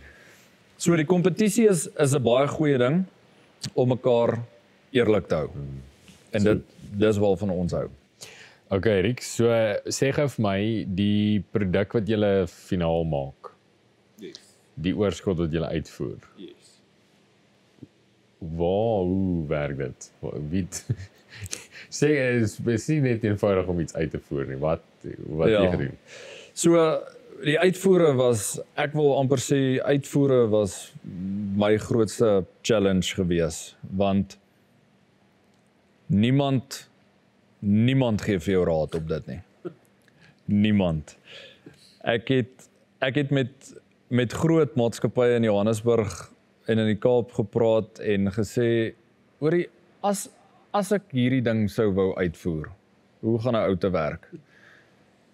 So die kompetisie is is 'n baie goeie ding om mekaar eerlik te hou. En dit dis wel van ons hou. OK, Rick, so sê gou vir my die produk wat jy finaal maak. Yes. Die oorskot wat jy uitvoer. Yes. Waar hoe werk dit? Wie sê is besien net eenvoudig om iets uit te voer nie. Wat wat ja. jy gedoen? So die uitvoere was ek wil amper sê uitvoere was my grootste challenge gewees want niemand niemand gee vir jou raad op dit nie. Niemand. Ek het ek het met met groot maatskappye in Johannesburg en in die Kaap gepraat en gesê oor die as as ek hierdie ding sou wou uitvoer, hoe gaan 'n ou te werk?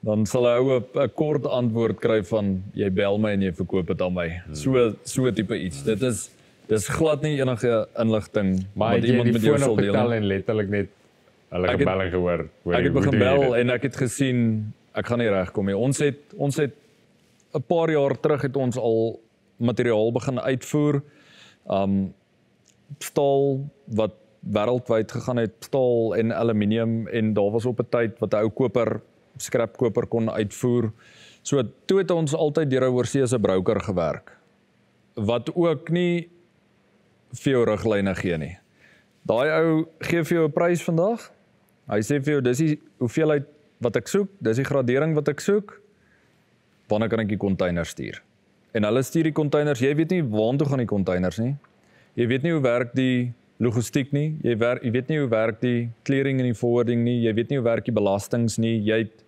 Dan sal hy ou 'n kort antwoord kry van jy bel my en jy verkoop dit aan my. So so tipe iets. Dit is dis glad nie enige inligting Maar wat iemand met jou sal deel. Tel nie. en letterlik net hulle het- gebel en gehoor. hoor Ek jy, het begin jy bel en ek het gesien ek gaan nie regkom nie. Ons het ons het 'n paar jaar terug het ons al materiaal begin uitvoer. Um staal wat wêreldwyd gegaan het, staal en aluminium en daar was op 'n tyd wat 'n ou koper skrapkoper kon uitvoer. So toe het ons altyd deur 'n oorseese broker gewerk wat ook nie vir jou riglyne gee nie. Daai ou gee vir jou 'n prys vandag. Hy sê vir jou dis die hoeveelheid wat ek soek, dis die gradering wat ek soek. Wanneer kan ek die container stuur? En hulle stuur die containers. Jy weet nie waartoe gaan die containers nie. Jy weet nie hoe werk die logistiek nie. Jy werk jy weet nie hoe werk die clearing en die forwarding nie. Jy weet nie hoe werk die belastings nie. Jy het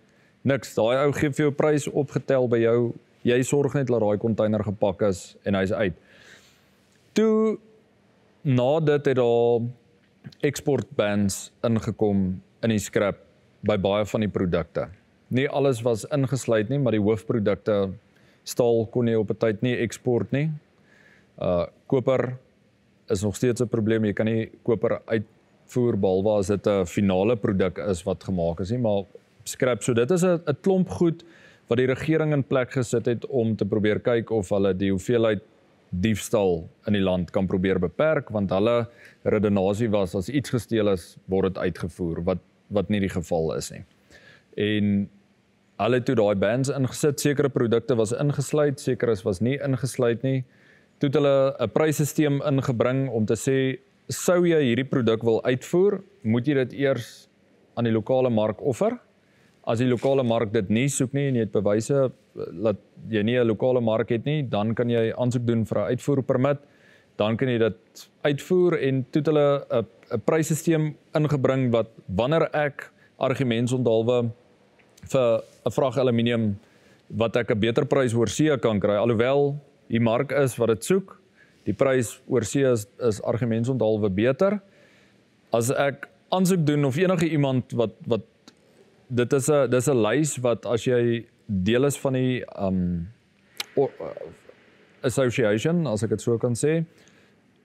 niks. Daai ou gee vir jou prys opgetel by jou jy sorg net dat daai container gepak is en hy's uit. Toe na dit het daar export bans ingekom in die scrap by baie van die produkte. Nie alles was ingesluit nie, maar die hoofprodukte staal kon jy op 'n tyd nie eksport nie. Uh koper is nog steeds 'n probleem. Jy kan nie koper uitvoer behalwe as dit 'n finale produk is wat gemaak is nie, maar scrap. So dit is 'n 'n klomp goed wat die regering in plek gesit het om te probeer kyk of hulle die hoeveelheid diefstal in die land kan probeer beperk want hulle redenasie was as iets gesteel is, word dit uitgevoer wat wat nie die geval is nie. En hulle toe daai bans ingesit, sekere produkte was ingesluit, sekeres was nie ingesluit nie. Toe het hulle 'n prysstelsel ingebring om te sê sou jy hierdie produk wil uitvoer, moet jy dit eers aan die lokale mark offer as die lokale mark dit nie soek nie en jy het bewyse eh, dat jy nie 'n lokale mark het nie, dan kan jy aansoek doen vir 'n uitvoerpermit. Dan kan jy dit uitvoer en toe hulle 'n 'n prysstelsel ingebring wat wanneer ek argumentsondalwe vir 'n vrag aluminium wat ek 'n beter prys oor see kan kry alhoewel die mark is wat dit soek, die prys oor see is, is argumentsondalwe beter. As ek aansoek doen of enige iemand wat wat dit is 'n dis 'n lys wat as jy deel is van die um association as ek dit so kan sê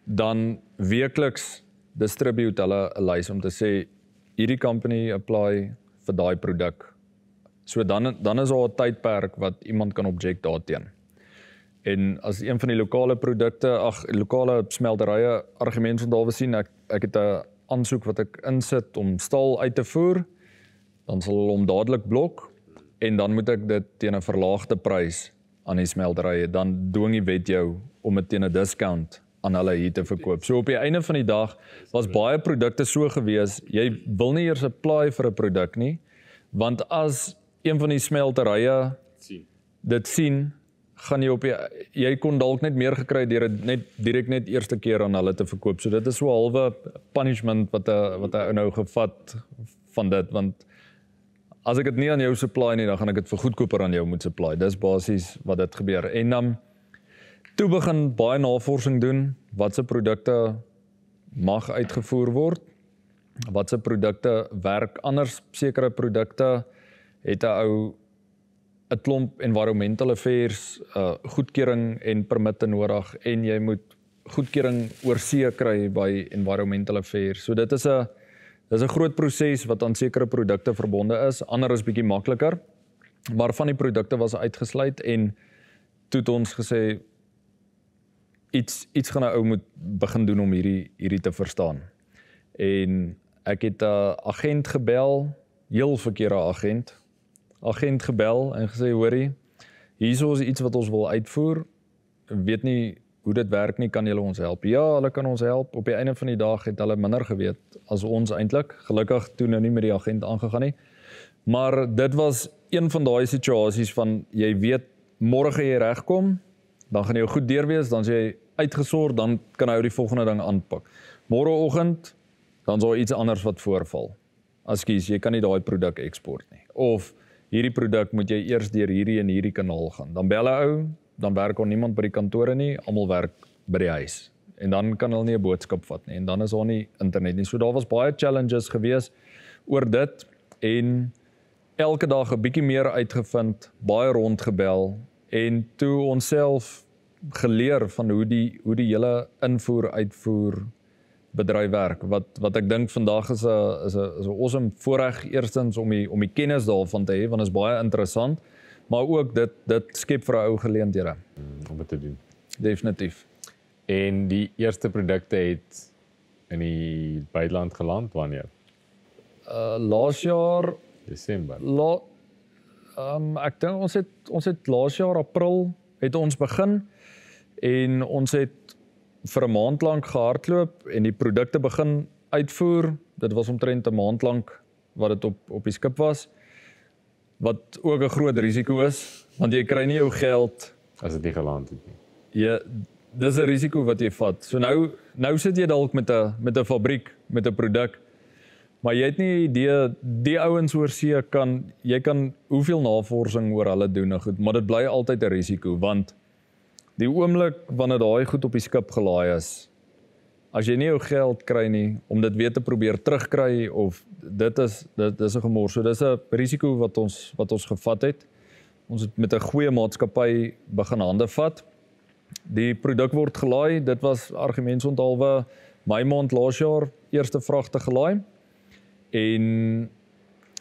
dan weekliks distribute hulle 'n lys om te sê hierdie company apply vir daai produk. So dan dan is daar 'n tydperk wat iemand kan objek daarteen. En as een van die lokale produkte, ag lokale smelterye argument van daar sien ek ek het 'n aansoek wat ek insit om staal uit te voer dan sal hulle hom dadelik blok en dan moet ek dit teen 'n verlaagde prys aan die smelterye dan dwing die wet jou om dit teen 'n discount aan hulle hier te verkoop. So op die einde van die dag was baie produkte so gewees, jy wil nie eers apply vir 'n produk nie, want as een van die smelterye sien dit sien gaan jy op die, jy kon dalk net meer gekry deur dit net direk net eerste keer aan hulle te verkoop. So dit is so halwe punishment wat 'n wat 'n ou nou gevat van dit want as ek dit nie aan jou supply nie, dan gaan ek dit vir goedkoper aan jou moet supply. Dis basies wat dit gebeur. En dan toe begin baie navorsing doen watse produkte mag uitgevoer word. Watse produkte werk anders sekere produkte het 'n ou 'n klomp environmental affairs uh goedkeuring en permitte nodig en jy moet goedkeuring oor see kry by environmental affairs. So dit is 'n Dis 'n groot proses wat aan sekere produkte verbonde is. Ander is bietjie makliker. Maar van die produkte was uitgesluit en toe het ons gesê iets iets gaan 'n ou moet begin doen om hierdie hierdie te verstaan. En ek het 'n agent gebel, heel verkeerde agent. Agent gebel en gesê hoorie, hierso is iets wat ons wil uitvoer. Weet nie hoe dit werk nie, kan julle ons help? Ja, hulle kan ons help. Op die einde van die dag het hulle minder geweet as ons eintlik. Gelukkig toe nou nie met die agent aangegaan nie. Maar dit was een van daai situasies van jy weet môre gaan jy regkom, dan gaan jy goed deur wees, dan jy uitgesort, dan kan hy die volgende ding aanpak. Môreoggend dan sou iets anders wat voorval. Askies, jy kan nie daai produk eksport nie. Of hierdie produk moet jy eers deur hierdie en hierdie kanaal gaan. Dan bel 'n ou, dan werk daar niemand by die kantore nie, almal werk by die huis. En dan kan hulle nie 'n boodskap vat nie en dan is daar nie internet nie. So daar was baie challenges gewees oor dit en elke dag 'n bietjie meer uitgevind, baie rondgebel en toe onsself geleer van hoe die hoe die hele invoer uitvoer bedryf werk wat wat ek dink vandag is 'n is 'n is 'n awesome voorreg eerstens om die om die kennis daarvan te hê want dit is baie interessant maar ook dit dit skep vir 'n ou geleenthede om dit te doen. Definitief. En die eerste produkte het in die buiteland geland wanneer? Uh laas jaar Desember. La um, ek dink ons het ons het laas jaar April het ons begin en ons het vir 'n maand lank gehardloop en die produkte begin uitvoer. Dit was omtrent 'n maand lank wat dit op op die skip was wat ook 'n groot risiko is want jy kry nie jou geld as dit nie geland het nie. Ja, dis 'n risiko wat jy vat. So nou nou sit jy dalk met 'n met 'n fabriek met 'n produk Maar jy het nie idee die ouens oor see kan jy kan hoeveel navorsing oor hulle doen nou goed, maar dit bly altyd 'n risiko want die oomblik wanneer daai goed op die skip gelaai is, as jy nie jou geld kry nie om dit weer te probeer terugkry of dit is dit dis 'n gemors. So dis 'n risiko wat ons wat ons gevat het. Ons het met 'n goeie maatskappy begin hande vat. Die produk word gelaai. Dit was argumentsonthaalwe my maand laas jaar eerste vragte gelaai. En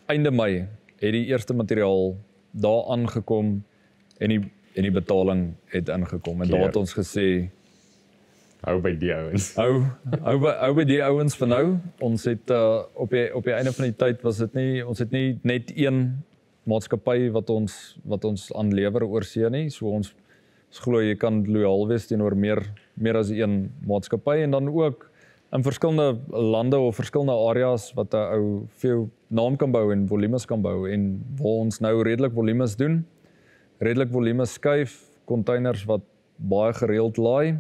einde Mei het die eerste materiaal daar aangekom en die en die betaling het ingekom en daar het ons gesê hou by die ouens. Hou hou by hou by die ouens vir nou. Ons het uh, op die op die einde van die tyd was dit nie ons het nie net een maatskappy wat ons wat ons aanlewer oor see nie. So ons ons glo jy kan loyaal wees teenoor meer meer as een maatskappy en dan ook in verskillende lande of verskillende areas wat 'n ou veel naam kan bou en volumes kan bou en waar ons nou redelik volumes doen. Redelik volumes skuif, containers wat baie gereeld laai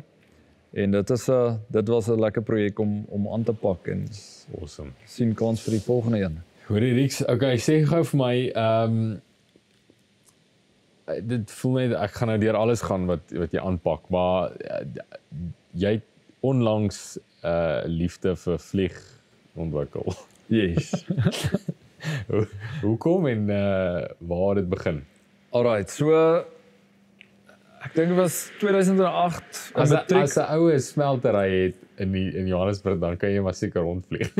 En dit is 'n dit was 'n lekker projek om om aan te pak en awesome. sien kans vir die volgende een. Hoorie Rix, okay, sê gou vir my, ehm um, dit voel my ek gaan nou deur alles gaan wat wat jy aanpak, maar uh, jy het onlangs 'n uh, liefde vir vlieg ontwikkel. Yes. hoe, hoe kom en uh, waar het dit begin? Alrite, so Ek dink dit was 2008 as 'n as 'n oue smeltery het in die, in Johannesburg dan kan jy maar seker rondvlieg.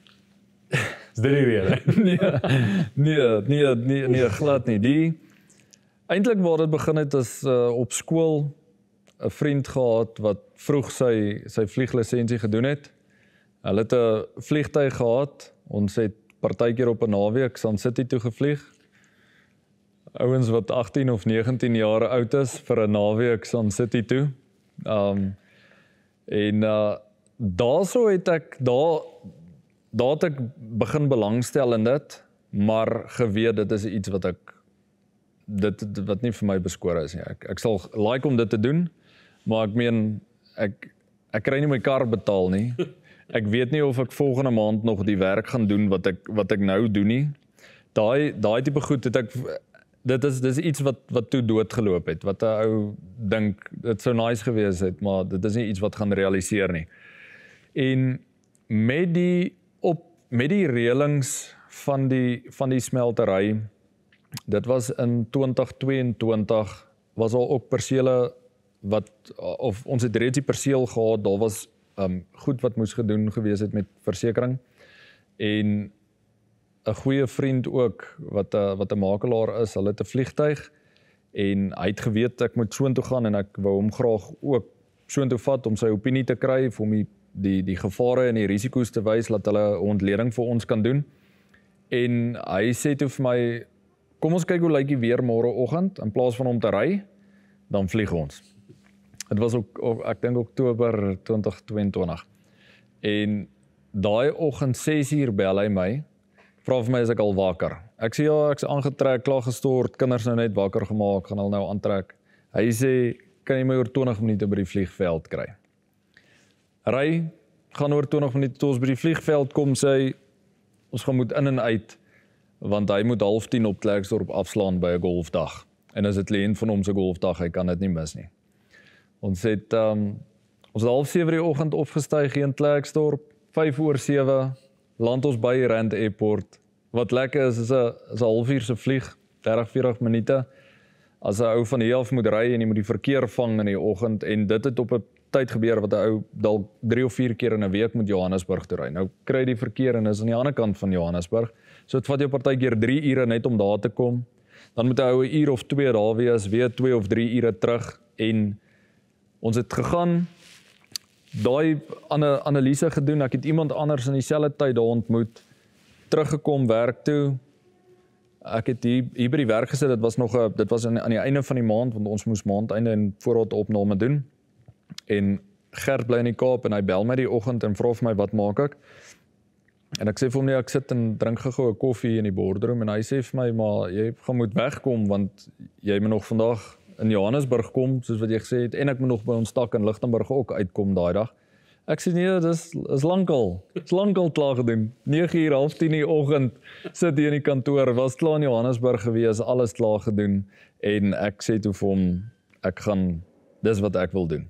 Is dit nie rede? nee, nee, nee, nee, nee, glad nie. Die eintlik waar dit begin het is uh, op skool 'n vriend gehad wat vroeg sy sy vlieglisensie gedoen het. Hulle het 'n vliegtyg gehad. Ons het partykeer op 'n naweek Sun City toe gevlieg ouens wat 18 of 19 jaar oud is vir 'n naweek Sun City toe. Um en uh daarso het ek daar daar het ek begin belangstel in dit, maar geweet dit is iets wat ek dit, dit wat nie vir my beskore is nie. Ek ek sal like om dit te doen, maar ek meen ek ek kry nie my kar betaal nie. Ek weet nie of ek volgende maand nog die werk gaan doen wat ek wat ek nou doen nie. Daai daai tipe goed het ek dit is dis iets wat wat toe doodgeloop het wat 'n ou dink dit sou nice gewees het maar dit is nie iets wat gaan realiseer nie. En met die op met die reëlings van die van die smeltery dit was in 2022 was al ook persele wat of ons het reeds die perseel gehad daar was um goed wat moes gedoen gewees het met versekerings en 'n goeie vriend ook wat 'n wat 'n makelaar is. Hulle het 'n vliegtyg en hy het geweet ek moet soontoe gaan en ek wou hom graag ook soontoe vat om sy opinie te kry vir hom die die die gevare en die risiko's te wys dat hulle 'n ontleding vir ons kan doen. En hy sê toe vir my kom ons kyk hoe lyk die weer môre oggend in plaas van om te ry dan vlieg ons. Dit was ook ek dink Oktober 2022. En daai oggend 6uur bel hy my vra vir my as ek al wakker. Ek sê ja, ek's aangetrek, klaar gestort, kinders nou net wakker gemaak, gaan hulle nou aantrek. Hy sê, "Kan jy my oor 20 minute by die vliegveld kry?" Ry gaan oor 20 minute tot ons by die vliegveld kom, sê hy, "Ons gaan moet in en uit want hy moet half 10 op Klerksdorp afslaan by 'n golfdag." En as dit leen van hom se golfdag, hy kan dit nie mis nie. Ons het um ons het half 7 die oggend opgestyg hier in Klerksdorp, 5 oor 7 land ons by Rand Airport. Wat lekker is is 'n is 'n halfuur se vlieg, 30-40 minute. As 'n ou van hier af moet ry en jy moet die verkeer vang in die oggend en dit het op 'n tyd gebeur wat 'n ou dalk 3 of 4 keer in 'n week moet Johannesburg toe ry. Nou kry die verkeer en is aan die ander kant van Johannesburg. So dit vat jou partykeer 3 ure net om daar te kom. Dan moet jy 'n uur of 2 daar wees, weer 2 of 3 ure terug en ons het gegaan daai ander analise gedoen. Ek het iemand anders in dieselfde tyd daar ontmoet. Teruggekom werk toe. Ek het hier hier by die werk gesit. Dit was nog 'n dit was aan aan die einde van die maand want ons moes maandeinde en voorraad opname doen. En Gert bly in die Kaap en hy bel my die oggend en vra vir my wat maak ek? En ek sê vir hom nee, ek sit en drink gou 'n koffie in die boardroom en hy sê vir my maar jy gaan moet wegkom want jy moet nog vandag in Johannesburg kom soos wat jy gesê het en ek moet nog by ons stak in Lichtenburg ook uitkom daai dag. Ek sê nee, dis is lankal. Dis lankal klaar gedoen. 9 uur half 10 in die oggend sit hy in die kantoor, was klaar in Johannesburg gewees, alles klaar gedoen en ek sê toe vir hom ek gaan dis wat ek wil doen.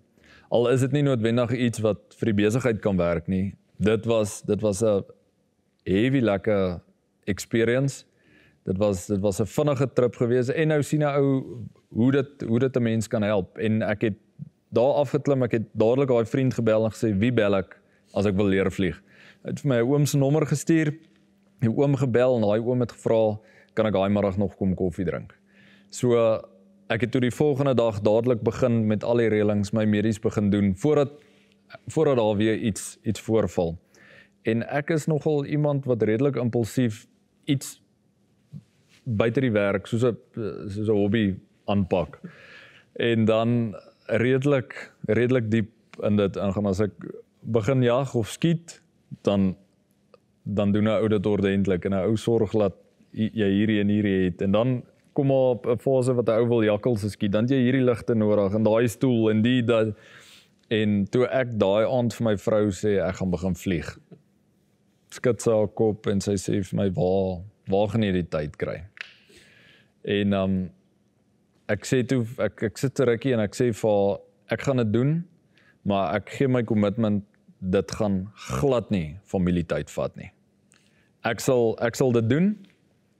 Al is dit nie noodwendig iets wat vir die besigheid kan werk nie. Dit was dit was 'n heavy lekker experience. Dit was dit was 'n vinnige trip gewees en nou sien 'n ou hoe dit hoe dit 'n mens kan help en ek het daar afgeklim, ek het dadelik daai vriend gebel en gesê wie bel ek as ek wil leer vlieg. Hy het vir my oom se nommer gestuur. Die oom gebel en daai oom het gevra kan ek daai middag nog kom koffie drink. So ek het toe die volgende dag dadelik begin met al die reëlings my medies begin doen voordat voordat daar weer iets iets voorval. En ek is nogal iemand wat redelik impulsief iets buite die werk soos 'n soos 'n hobby aanpak. En dan redelik redelik diep in dit ingaan as ek begin jag of skiet dan dan doen 'n ou dit ordentlik en 'n ou sorg dat jy hierdie en hierdie het. En dan kom maar op 'n fase wat 'n ou wil jakkels skiet. Dan jy hierdie ligte nodig en daai stoel en die dat en toe ek daai aand vir my vrou sê ek gaan begin vlieg. Skud sy kop en sy sê vir my waar waar gaan jy die tyd kry? En um ek sê toe ek ek sit terugkie en ek sê vir ek gaan dit doen maar ek gee my kommitment dit gaan glad nie familietyd vat nie ek sal ek sal dit doen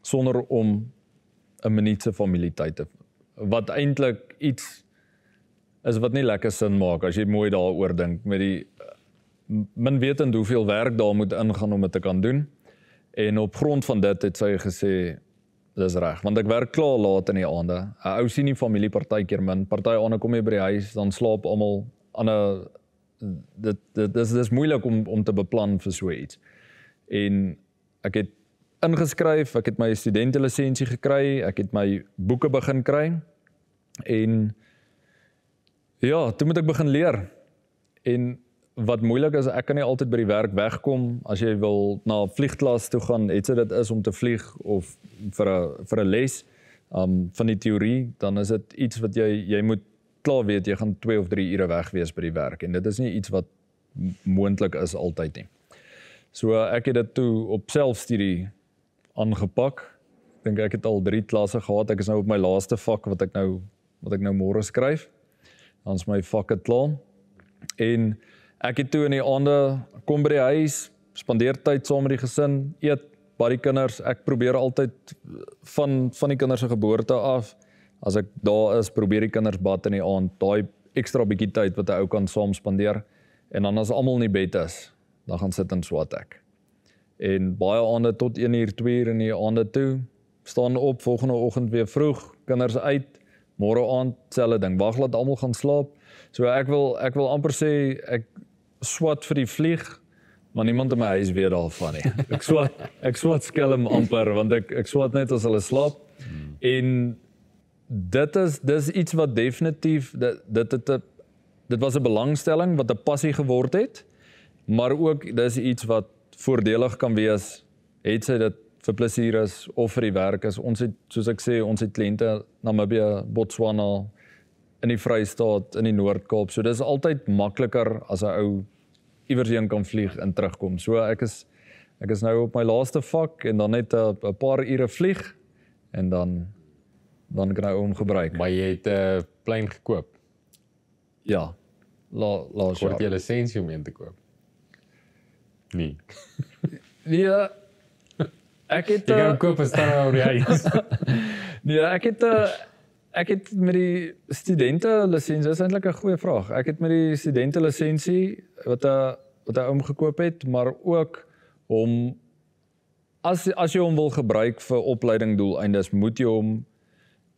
sonder om 'n minuut se familietyd te wat eintlik iets is wat nie lekker sin maak as jy mooi daaroor dink met die min wetend hoeveel werk daar moet ingaan om dit te kan doen. En op grond van dit het sy gesê dis reg want ek werk klaar laat in die aande. 'n Ou sien nie familie partykeer min. Party aande kom jy by die huis, dan slaap almal aan 'n dit dit dis dis moeilik om om te beplan vir so iets. En ek het ingeskryf, ek het my studentelisensie gekry, ek het my boeke begin kry en ja, toe moet ek begin leer. En wat moeilik is, ek kan nie altyd by die werk wegkom as jy wil na vliegklas toe gaan, het dit dit is om te vlieg of vir 'n vir 'n les um van die teorie, dan is dit iets wat jy jy moet klaar weet jy gaan 2 of 3 ure weg wees by die werk en dit is nie iets wat moontlik is altyd nie. So ek het dit toe op selfstudie aangepak. Ek dink ek het al 3 klasse gehad. Ek is nou op my laaste vak wat ek nou wat ek nou môre skryf. Dan's my vakke klaar. En ek het toe in die aande kom by die huis, spandeer tyd saam met die gesin, eet by die kinders. Ek probeer altyd van van die kinders se geboorte af as ek daar is, probeer die kinders bad in die aand, daai ekstra bietjie tyd wat 'n ou kan saam spandeer. En dan as almal in die bed is, dan gaan sit en swat ek. En baie aande tot 1 uur, 2 uur in die aande toe, staan op volgende oggend weer vroeg, kinders uit, môre aand selfde ding, wag laat almal gaan slaap. So ek wil ek wil amper sê ek swat vir die vlieg, maar niemand in my huis weet daarvan nie. Ek swat ek swat skelm amper want ek ek swat net as hulle slaap. Hmm. En dit is dis iets wat definitief dit dit het dit was 'n belangstelling wat 'n passie geword het, maar ook dis iets wat voordelig kan wees het sy dit vir plesier is of vir die werk is. Ons het soos ek sê, ons het kliënte Namibië, Botswana, in die Vrystaat, in die Noord-Kaap. So dis altyd makliker as 'n ou iewers heen kan vlieg en terugkom. So ek is ek is nou op my laaste vak en dan net 'n paar ure vlieg en dan dan kan ek hom gebruik. Maar jy het 'n uh, plein gekoop. Ja. La laas jaar. Kort jy lisensie om in te koop. Nee. ja. Ek het Jy gaan koop as daar oor die huis. nee, ek het 'n uh, ek het met die studente lisensie is eintlik 'n goeie vraag. Ek het met die studente lisensie wat 'n wat 'n oom gekoop het, maar ook om as as jy hom wil gebruik vir opleiding doeleindes, moet jy hom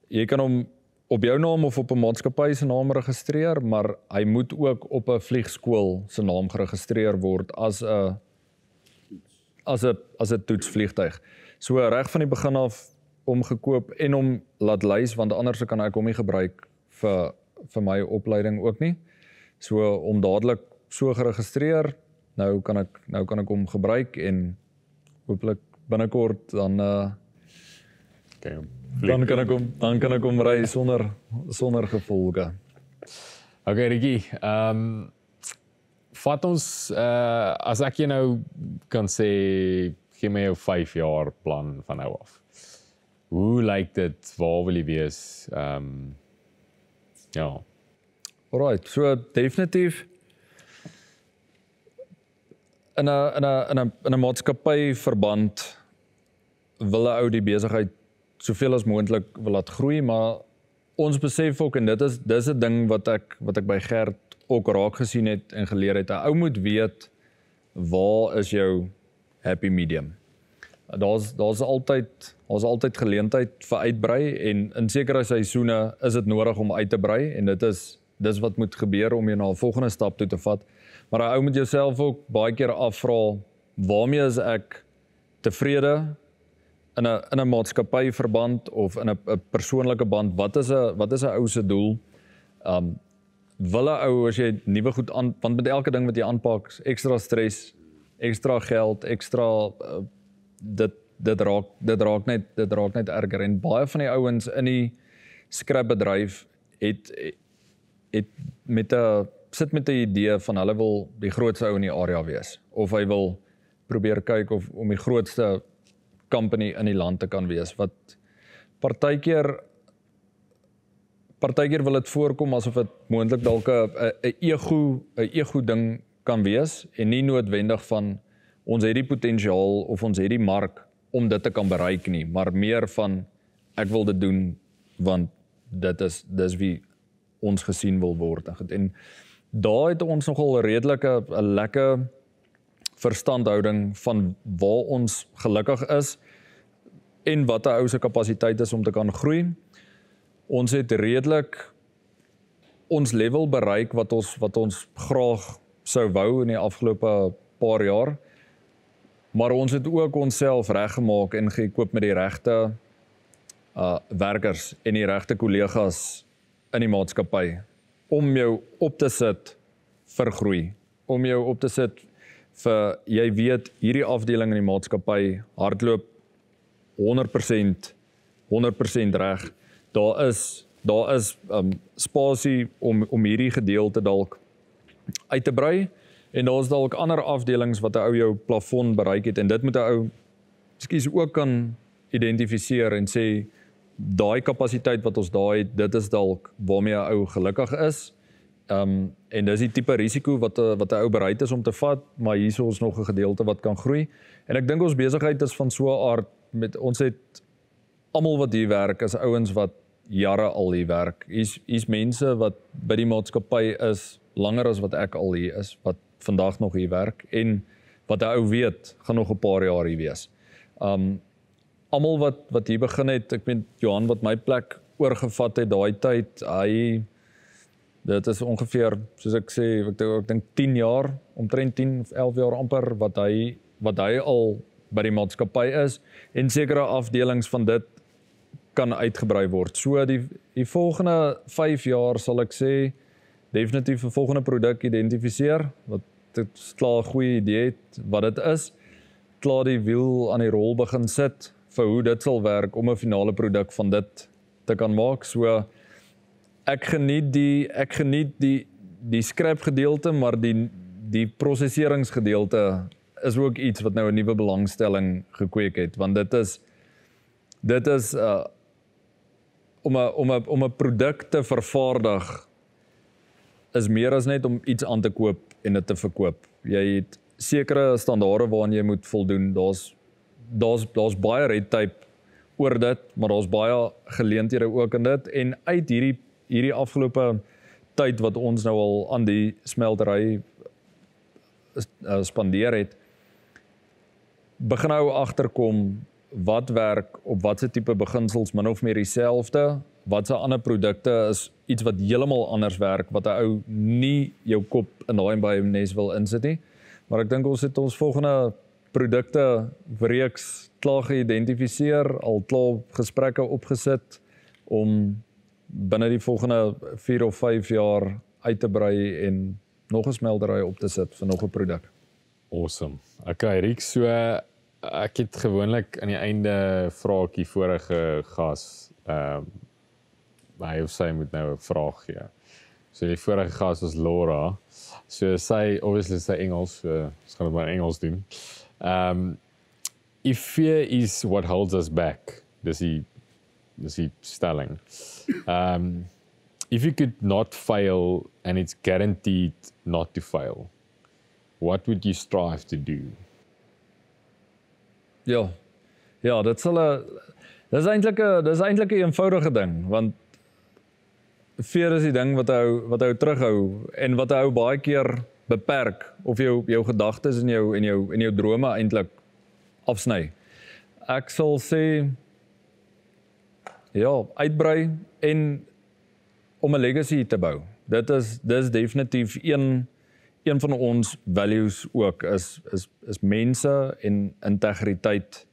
jy kan hom op jou naam of op 'n maatskappy se naam registreer, maar hy moet ook op 'n vliegskool se naam geregistreer word as 'n as 'n as 'n toetsvliegtuig. So reg van die begin af om gekoop en om laat lys want anders kan ek hom nie gebruik vir vir my opleiding ook nie. So om dadelik so geregistreer, nou kan ek nou kan ek hom gebruik en hooplik binnekort dan uh okay, dan kan ek hom dan kan ek hom ry sonder sonder gevolge. Okay, Ricky. Ehm um, vat ons uh as ek jou nou kan sê gee my jou 5 jaar plan van nou af. Hoe lyk dit? Waar wil jy wees? Ehm um, ja. Alright, so definitief in 'n in 'n in 'n in 'n maatskappy verband wil 'n ou die besigheid soveel as moontlik wil laat groei, maar ons besef ook en dit is dis 'n ding wat ek wat ek by Gert ook raak gesien het en geleer het. 'n Ou moet weet waar is jou happy medium. Daar's daar's altyd daar's altyd geleentheid vir uitbrei en in sekere seisoene is dit nodig om uit te brei en dit is dis wat moet gebeur om jy na 'n volgende stap toe te vat. Maar 'n ou moet jouself ook baie keer afvra waarmee is ek tevrede in 'n in 'n maatskappy verband of in 'n persoonlike band, wat is 'n wat is 'n ou se doel? Um wil 'n ou as jy nuwe goed aan want met elke ding wat jy aanpak, ekstra stres, ekstra geld, ekstra uh, dit dit raak dit raak net dit raak net erger. En baie van die ouens in die skrapbedryf het het met 'n sit met 'n idee van hulle wil die grootste ou in die area wees. Of hy wil probeer kyk of om die grootste company in die land te kan wees wat partykeer partykeer wil dit voorkom asof dit moontlik dalk 'n 'n ego 'n ego ding kan wees en nie noodwendig van ons het die potensiaal of ons het die mark om dit te kan bereik nie maar meer van ek wil dit doen want dit is dis wie ons gesien wil word en daar het ons nogal redelike 'n lekker verstandhouding van waar ons gelukkig is en wat 'n ou se kapasiteit is om te kan groei. Ons het redelik ons level bereik wat ons wat ons graag sou wou in die afgelope paar jaar. Maar ons het ook onsself reggemaak en gekoop met die regte uh werkers en die regte kollegas in die maatskappy om jou op te sit vir groei, om jou op te sit vir jy weet hierdie afdeling in die maatskappy hardloop 100% 100% reg. Daar is daar is um spasie om om hierdie gedeelte dalk uit te brei en daar's dalk ander afdelings wat 'n ou jou plafon bereik het en dit moet 'n ou skuis ook kan identifiseer en sê daai kapasiteit wat ons daai het, dit is dalk waarmee 'n ou gelukkig is. Um en dis die tipe risiko wat wat 'n ou bereid is om te vat, maar hier is ons nog 'n gedeelte wat kan groei. En ek dink ons besigheid is van so 'n aard met ons het almal wat hier werk as ouens wat jare al hier werk. Hier's hier's mense wat by die maatskappy is langer as wat ek al hier is wat vandag nog hier werk en wat 'n ou weet gaan nog 'n paar jaar hier wees. Um almal wat wat hier begin het, ek meen Johan wat my plek oorgevat het daai tyd, hy dit is ongeveer soos ek sê, ek dink ek dink 10 jaar, omtrent 10 of 11 jaar amper wat hy wat hy al by die maatskappy is en sekere afdelings van dit kan uitgebrei word. So die die volgende 5 jaar sal ek sê definitief 'n volgende produk identifiseer wat dit klaar 'n goeie idee het wat dit is. Klaar die wiel aan die rol begin sit vir hoe dit sal werk om 'n finale produk van dit te kan maak. So ek geniet die ek geniet die die skrap gedeelte maar die die prosesseringsgedeelte is ook iets wat nou 'n nuwe belangstelling gekweek het want dit is dit is uh om 'n om 'n om 'n produk te vervaardig is meer as net om iets aan te koop en dit te verkoop. Jy het sekere standaarde waaraan jy moet voldoen. Daar's daar's daar's baie red tape oor dit, maar daar's baie geleenthede ook in dit en uit hierdie hierdie afgelope tyd wat ons nou al aan die smeltery uh, spandeer het, begin nou agterkom wat werk op watse tipe beginsels min of meer dieselfde watse ander produkte is iets wat heeltemal anders werk wat 'n ou nie jou kop in daai baie nes wil insit nie maar ek dink ons het ons volgende produkte reeks klaar geïdentifiseer al klaar gesprekke opgesit om binne die volgende 4 of 5 jaar uit te brei en nog 'n smeltery op te sit vir nog 'n produk. Awesome. Okay, Riek, so ek het gewoonlik aan die einde vraagie vorige gas ehm uh, hy of sy moet nou 'n vraag gee. So die vorige gas was Laura. So sy obviously sy Engels, so ons gaan dit maar Engels doen. Um if fear is what holds us back, dis die dis die stelling. Um if you could not fail and it's guaranteed not to fail, what would you strive to do? Ja. Ja, dit sal 'n dis eintlik 'n dis eintlik 'n eenvoudige ding want fear is die ding wat hou wat hou terughou en wat hou baie keer beperk of jou jou gedagtes en jou en jou en jou drome eintlik afsny. Ek sal sê ja, uitbrei en om 'n legacy te bou. Dit is dis definitief een een van ons values ook is is is mense en integriteit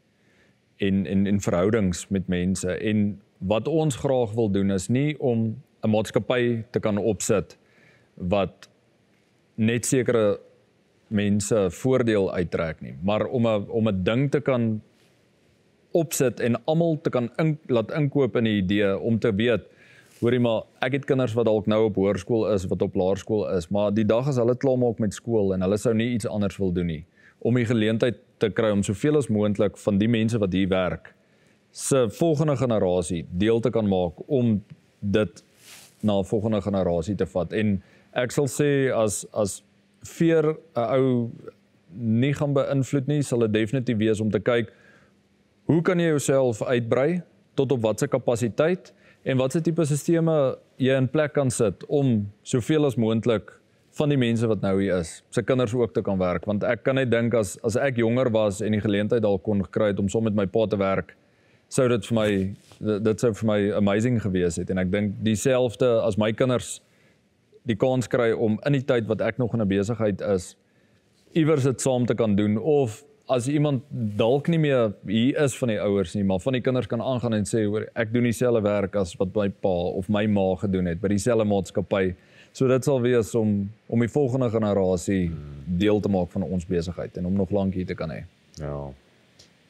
en en en verhoudings met mense en wat ons graag wil doen is nie om 'n maatskappy te kan opsit wat net sekere mense voordeel uittrek nie, maar om 'n om 'n ding te kan opsit en almal te kan in, laat inkoop in 'n idee om te weet hoorie maar ek het kinders wat dalk nou op hoërskool is wat op laerskool is maar die dag as hulle klaar maak met skool en hulle sou nie iets anders wil doen nie om die geleentheid te kry om soveel as moontlik van die mense wat hier werk se volgende generasie deel te kan maak om dit na 'n volgende generasie te vat. En ek sal sê as as veer 'n ou nie gaan beïnvloed nie sal dit definitief wees om te kyk Hoe kan jy jouself uitbrei tot op watter kapasiteit en watse tipe stelsels jy in plek kan sit om soveel as moontlik van die mense wat nou hier is, se kinders ook te kan werk? Want ek kan net dink as as ek jonger was en die geleentheid dalk kon gekry het om saam met my pa te werk, sou dit vir my dit sou vir my amazing gewees het en ek dink dieselfde as my kinders die kans kry om in die tyd wat ek nog in 'n besigheid is iewers dit saam te kan doen of as iemand dalk nie meer hier is van die ouers nie, maar van die kinders kan aangaan en sê hoor ek doen dieselfde werk as wat my pa of my ma gedoen het by dieselfde maatskappy. So dit sal wees om om die volgende generasie deel te maak van ons besigheid en om nog lank hier te kan hê. Ja.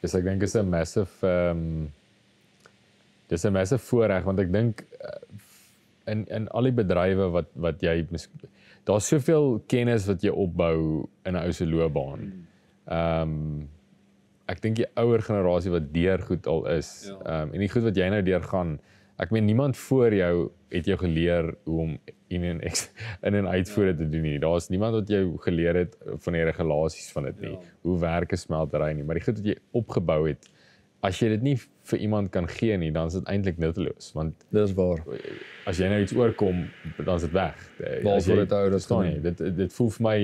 Dis ek dink is 'n massive ehm um, dis 'n massive voorreg want ek dink uh, in in al die bedrywe wat wat jy daar's soveel kennis wat jy opbou in 'n ou se loopbaan. Ehm um, ek dink die ouer generasie wat deur goed al is. Ja. Ehm ja. um, en die goed wat jy nou deur gaan, ek meen niemand voor jou het jou geleer hoe om in en ex, in en uitvoere ja. te doen nie. Daar's niemand wat jou geleer het van die regulasies van dit nie. Ja. Hoe werk 'n smeltery nie, maar die goed wat jy opgebou het As jy dit nie vir iemand kan gee nie, dan is dit eintlik nutteloos want dis waar. As jy nou iets oorkom, dan is dit weg. Waar sou dit hou? Dit staan nie. Dit dit voel vir my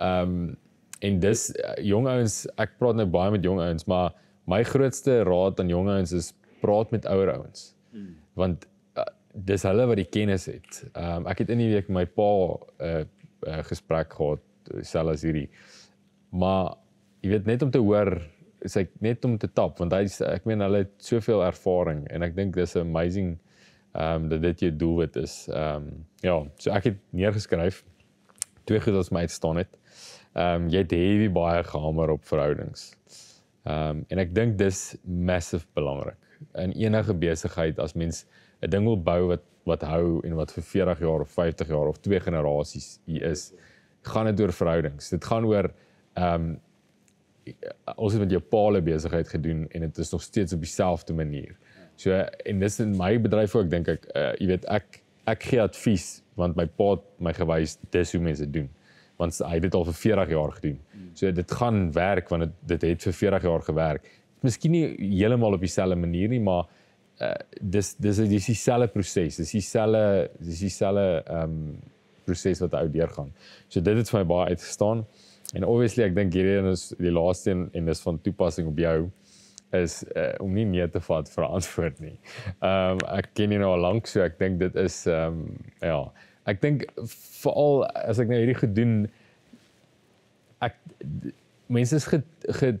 ehm um, en dis uh, jong ouens ek praat nou baie met jong ouens maar my grootste raad aan jong ouens is praat met ouer ouens hmm. want uh, dis hulle wat die kennis het um, ek het in die week met my pa 'n uh, uh, gesprek gehad selfs hierdie maar jy weet net om te hoor is ek net om te tap want hy ek meen hulle het soveel ervaring en ek dink dis amazing ehm um, dat dit jou doelwit is. Ehm um, ja, so ek het neergeskryf twee goed wat my uitstaan het ehm um, jy het heavy baie gehamer op verhoudings. Ehm um, en ek dink dis massive belangrik in enige besigheid as mens 'n ding wil bou wat wat hou en wat vir 40 jaar of 50 jaar of twee generasies hier is, gaan dit oor verhoudings. Dit gaan oor ehm um, ons het met jou paale besigheid gedoen en dit is nog steeds op dieselfde manier. So en dis in my bedryf ook dink ek uh, jy weet ek ek gee advies want my pa het my gewys dis hoe mense doen want hy het dit al vir 40 jaar gedoen. So dit gaan werk want dit dit het vir 40 jaar gewerk. Miskien nie heeltemal op dieselfde manier nie, maar uh, dis dis dis dieselfde proses. Dis dieselfde dis dieselfde ehm um, proses wat ou deurgaan. So dit het vir my baie uitgestaan. En obviously ek dink hierdie is die laaste een en dis van toepassing op jou is uh, om nie nee te vat vir antwoord nie. Ehm um, ek ken jou nou al lank so ek dink dit is ehm um, ja. Ek dink veral as ek nou hierdie gedoen ek mense is ge, ge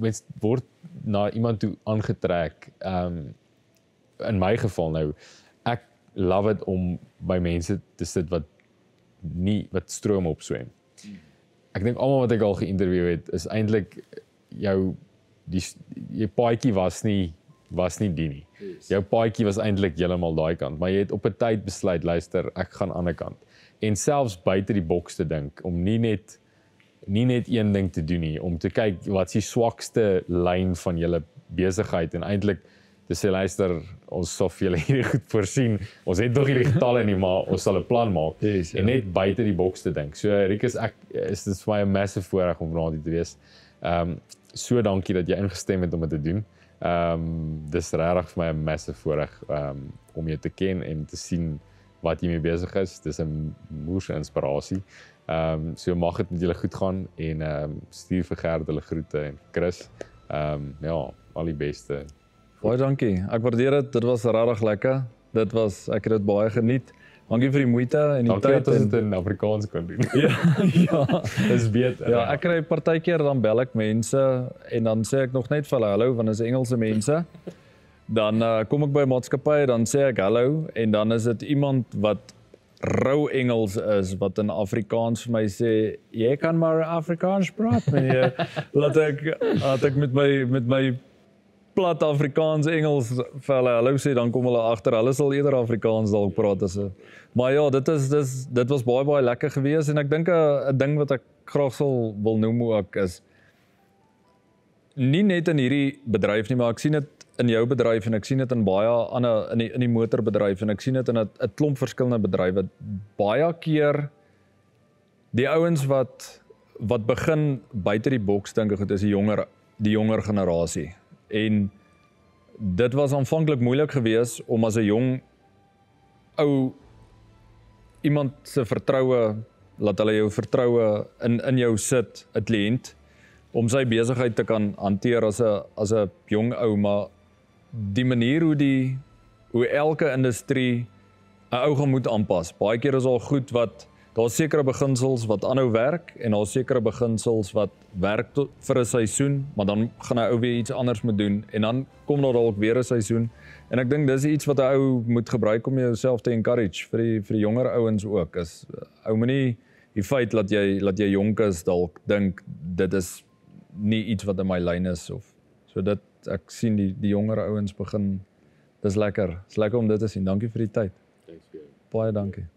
mense word na iemand toe aangetrek um in my geval nou. Ek love it om by mense te sit wat nie wat stroom opswem ek dink almal wat ek al geïnterview het is eintlik jou die jou paadjie was nie was nie die nie. Jou paadjie was eintlik heeltemal daai kant, maar jy het op 'n tyd besluit, luister, ek gaan aan die ander kant. En selfs buite die boks te dink om nie net nie net een ding te doen nie, om te kyk wat is die swakste lyn van julle besigheid en eintlik te sê luister, ons sal vir julle hierdie goed voorsien. Ons het nog hierdie getalle nie, maar ons sal 'n plan maak Yes, ja. en net buite die boks te dink. So Rikus, ek is dit vir my 'n massive voorreg om hier te wees. Ehm um, so dankie dat jy ingestem het om dit te doen. Ehm um, dis regtig vir my 'n massive voorreg ehm um, om jou te ken en te sien wat jy mee besig is. Dis 'n moeë inspirasie. Ehm um, so mag dit met julle goed gaan en ehm um, stuur vir Gert hulle groete en Chris. Ehm um, ja, al die beste. Baie dankie. Ek waardeer dit. Dit was regtig lekker. Dit was ek het dit baie geniet. Dankie vir die moeite en die Dankie tyd dat ons dit in Afrikaans kan doen. ja, ja. Dis beter. Ja, ek kry partykeer dan bel ek mense en dan sê ek nog net vir hulle hallo want dit is Engelse mense. Dan uh, kom ek by 'n maatskappy dan sê ek hallo en dan is dit iemand wat rou Engels is wat in Afrikaans vir my sê jy kan maar Afrikaans praat meneer. Laat ek laat ek met my met my plat Afrikaans Engels vir hulle hallo sê dan kom hulle agter hulle sal eerder Afrikaans dalk praat as 'n Maar ja, dit is dis dit was baie baie lekker geweest en ek dink 'n 'n ding wat ek graag sal wil noem ook is nie net in hierdie bedryf nie, maar ek sien dit in jou bedryf en ek sien dit in baie ander in die in die motorbedryf en ek sien dit in 'n klomp verskillende bedrywe. Baie keer die ouens wat wat begin buite die boks dink ek dit is die jonger die jonger generasie. En dit was aanvanklik moeilik geweest om as 'n jong ou iemand se vertroue laat hulle jou vertroue in in jou sit 'n kliënt om sy besigheid te kan hanteer as 'n as 'n jong ou maar die manier hoe die hoe elke industrie 'n ou gaan moet aanpas. Baie keer is al goed wat daar's sekere beginsels wat aanhou werk en daar's sekere beginsels wat werk tot, vir 'n seisoen, maar dan gaan 'n ou weer iets anders moet doen en dan kom daar dalk weer 'n seisoen. En ek dink dis iets wat 'n ou moet gebruik om jouself te encourage vir die vir die jonger ouens ook. Is ou moenie die feit dat jy dat jy jonk is dalk dink dit is nie iets wat in my lyn is of so dit ek sien die die jonger ouens begin dis lekker. Dis lekker om dit te sien. Dankie vir die tyd. Thanks vir jou. Baie dankie.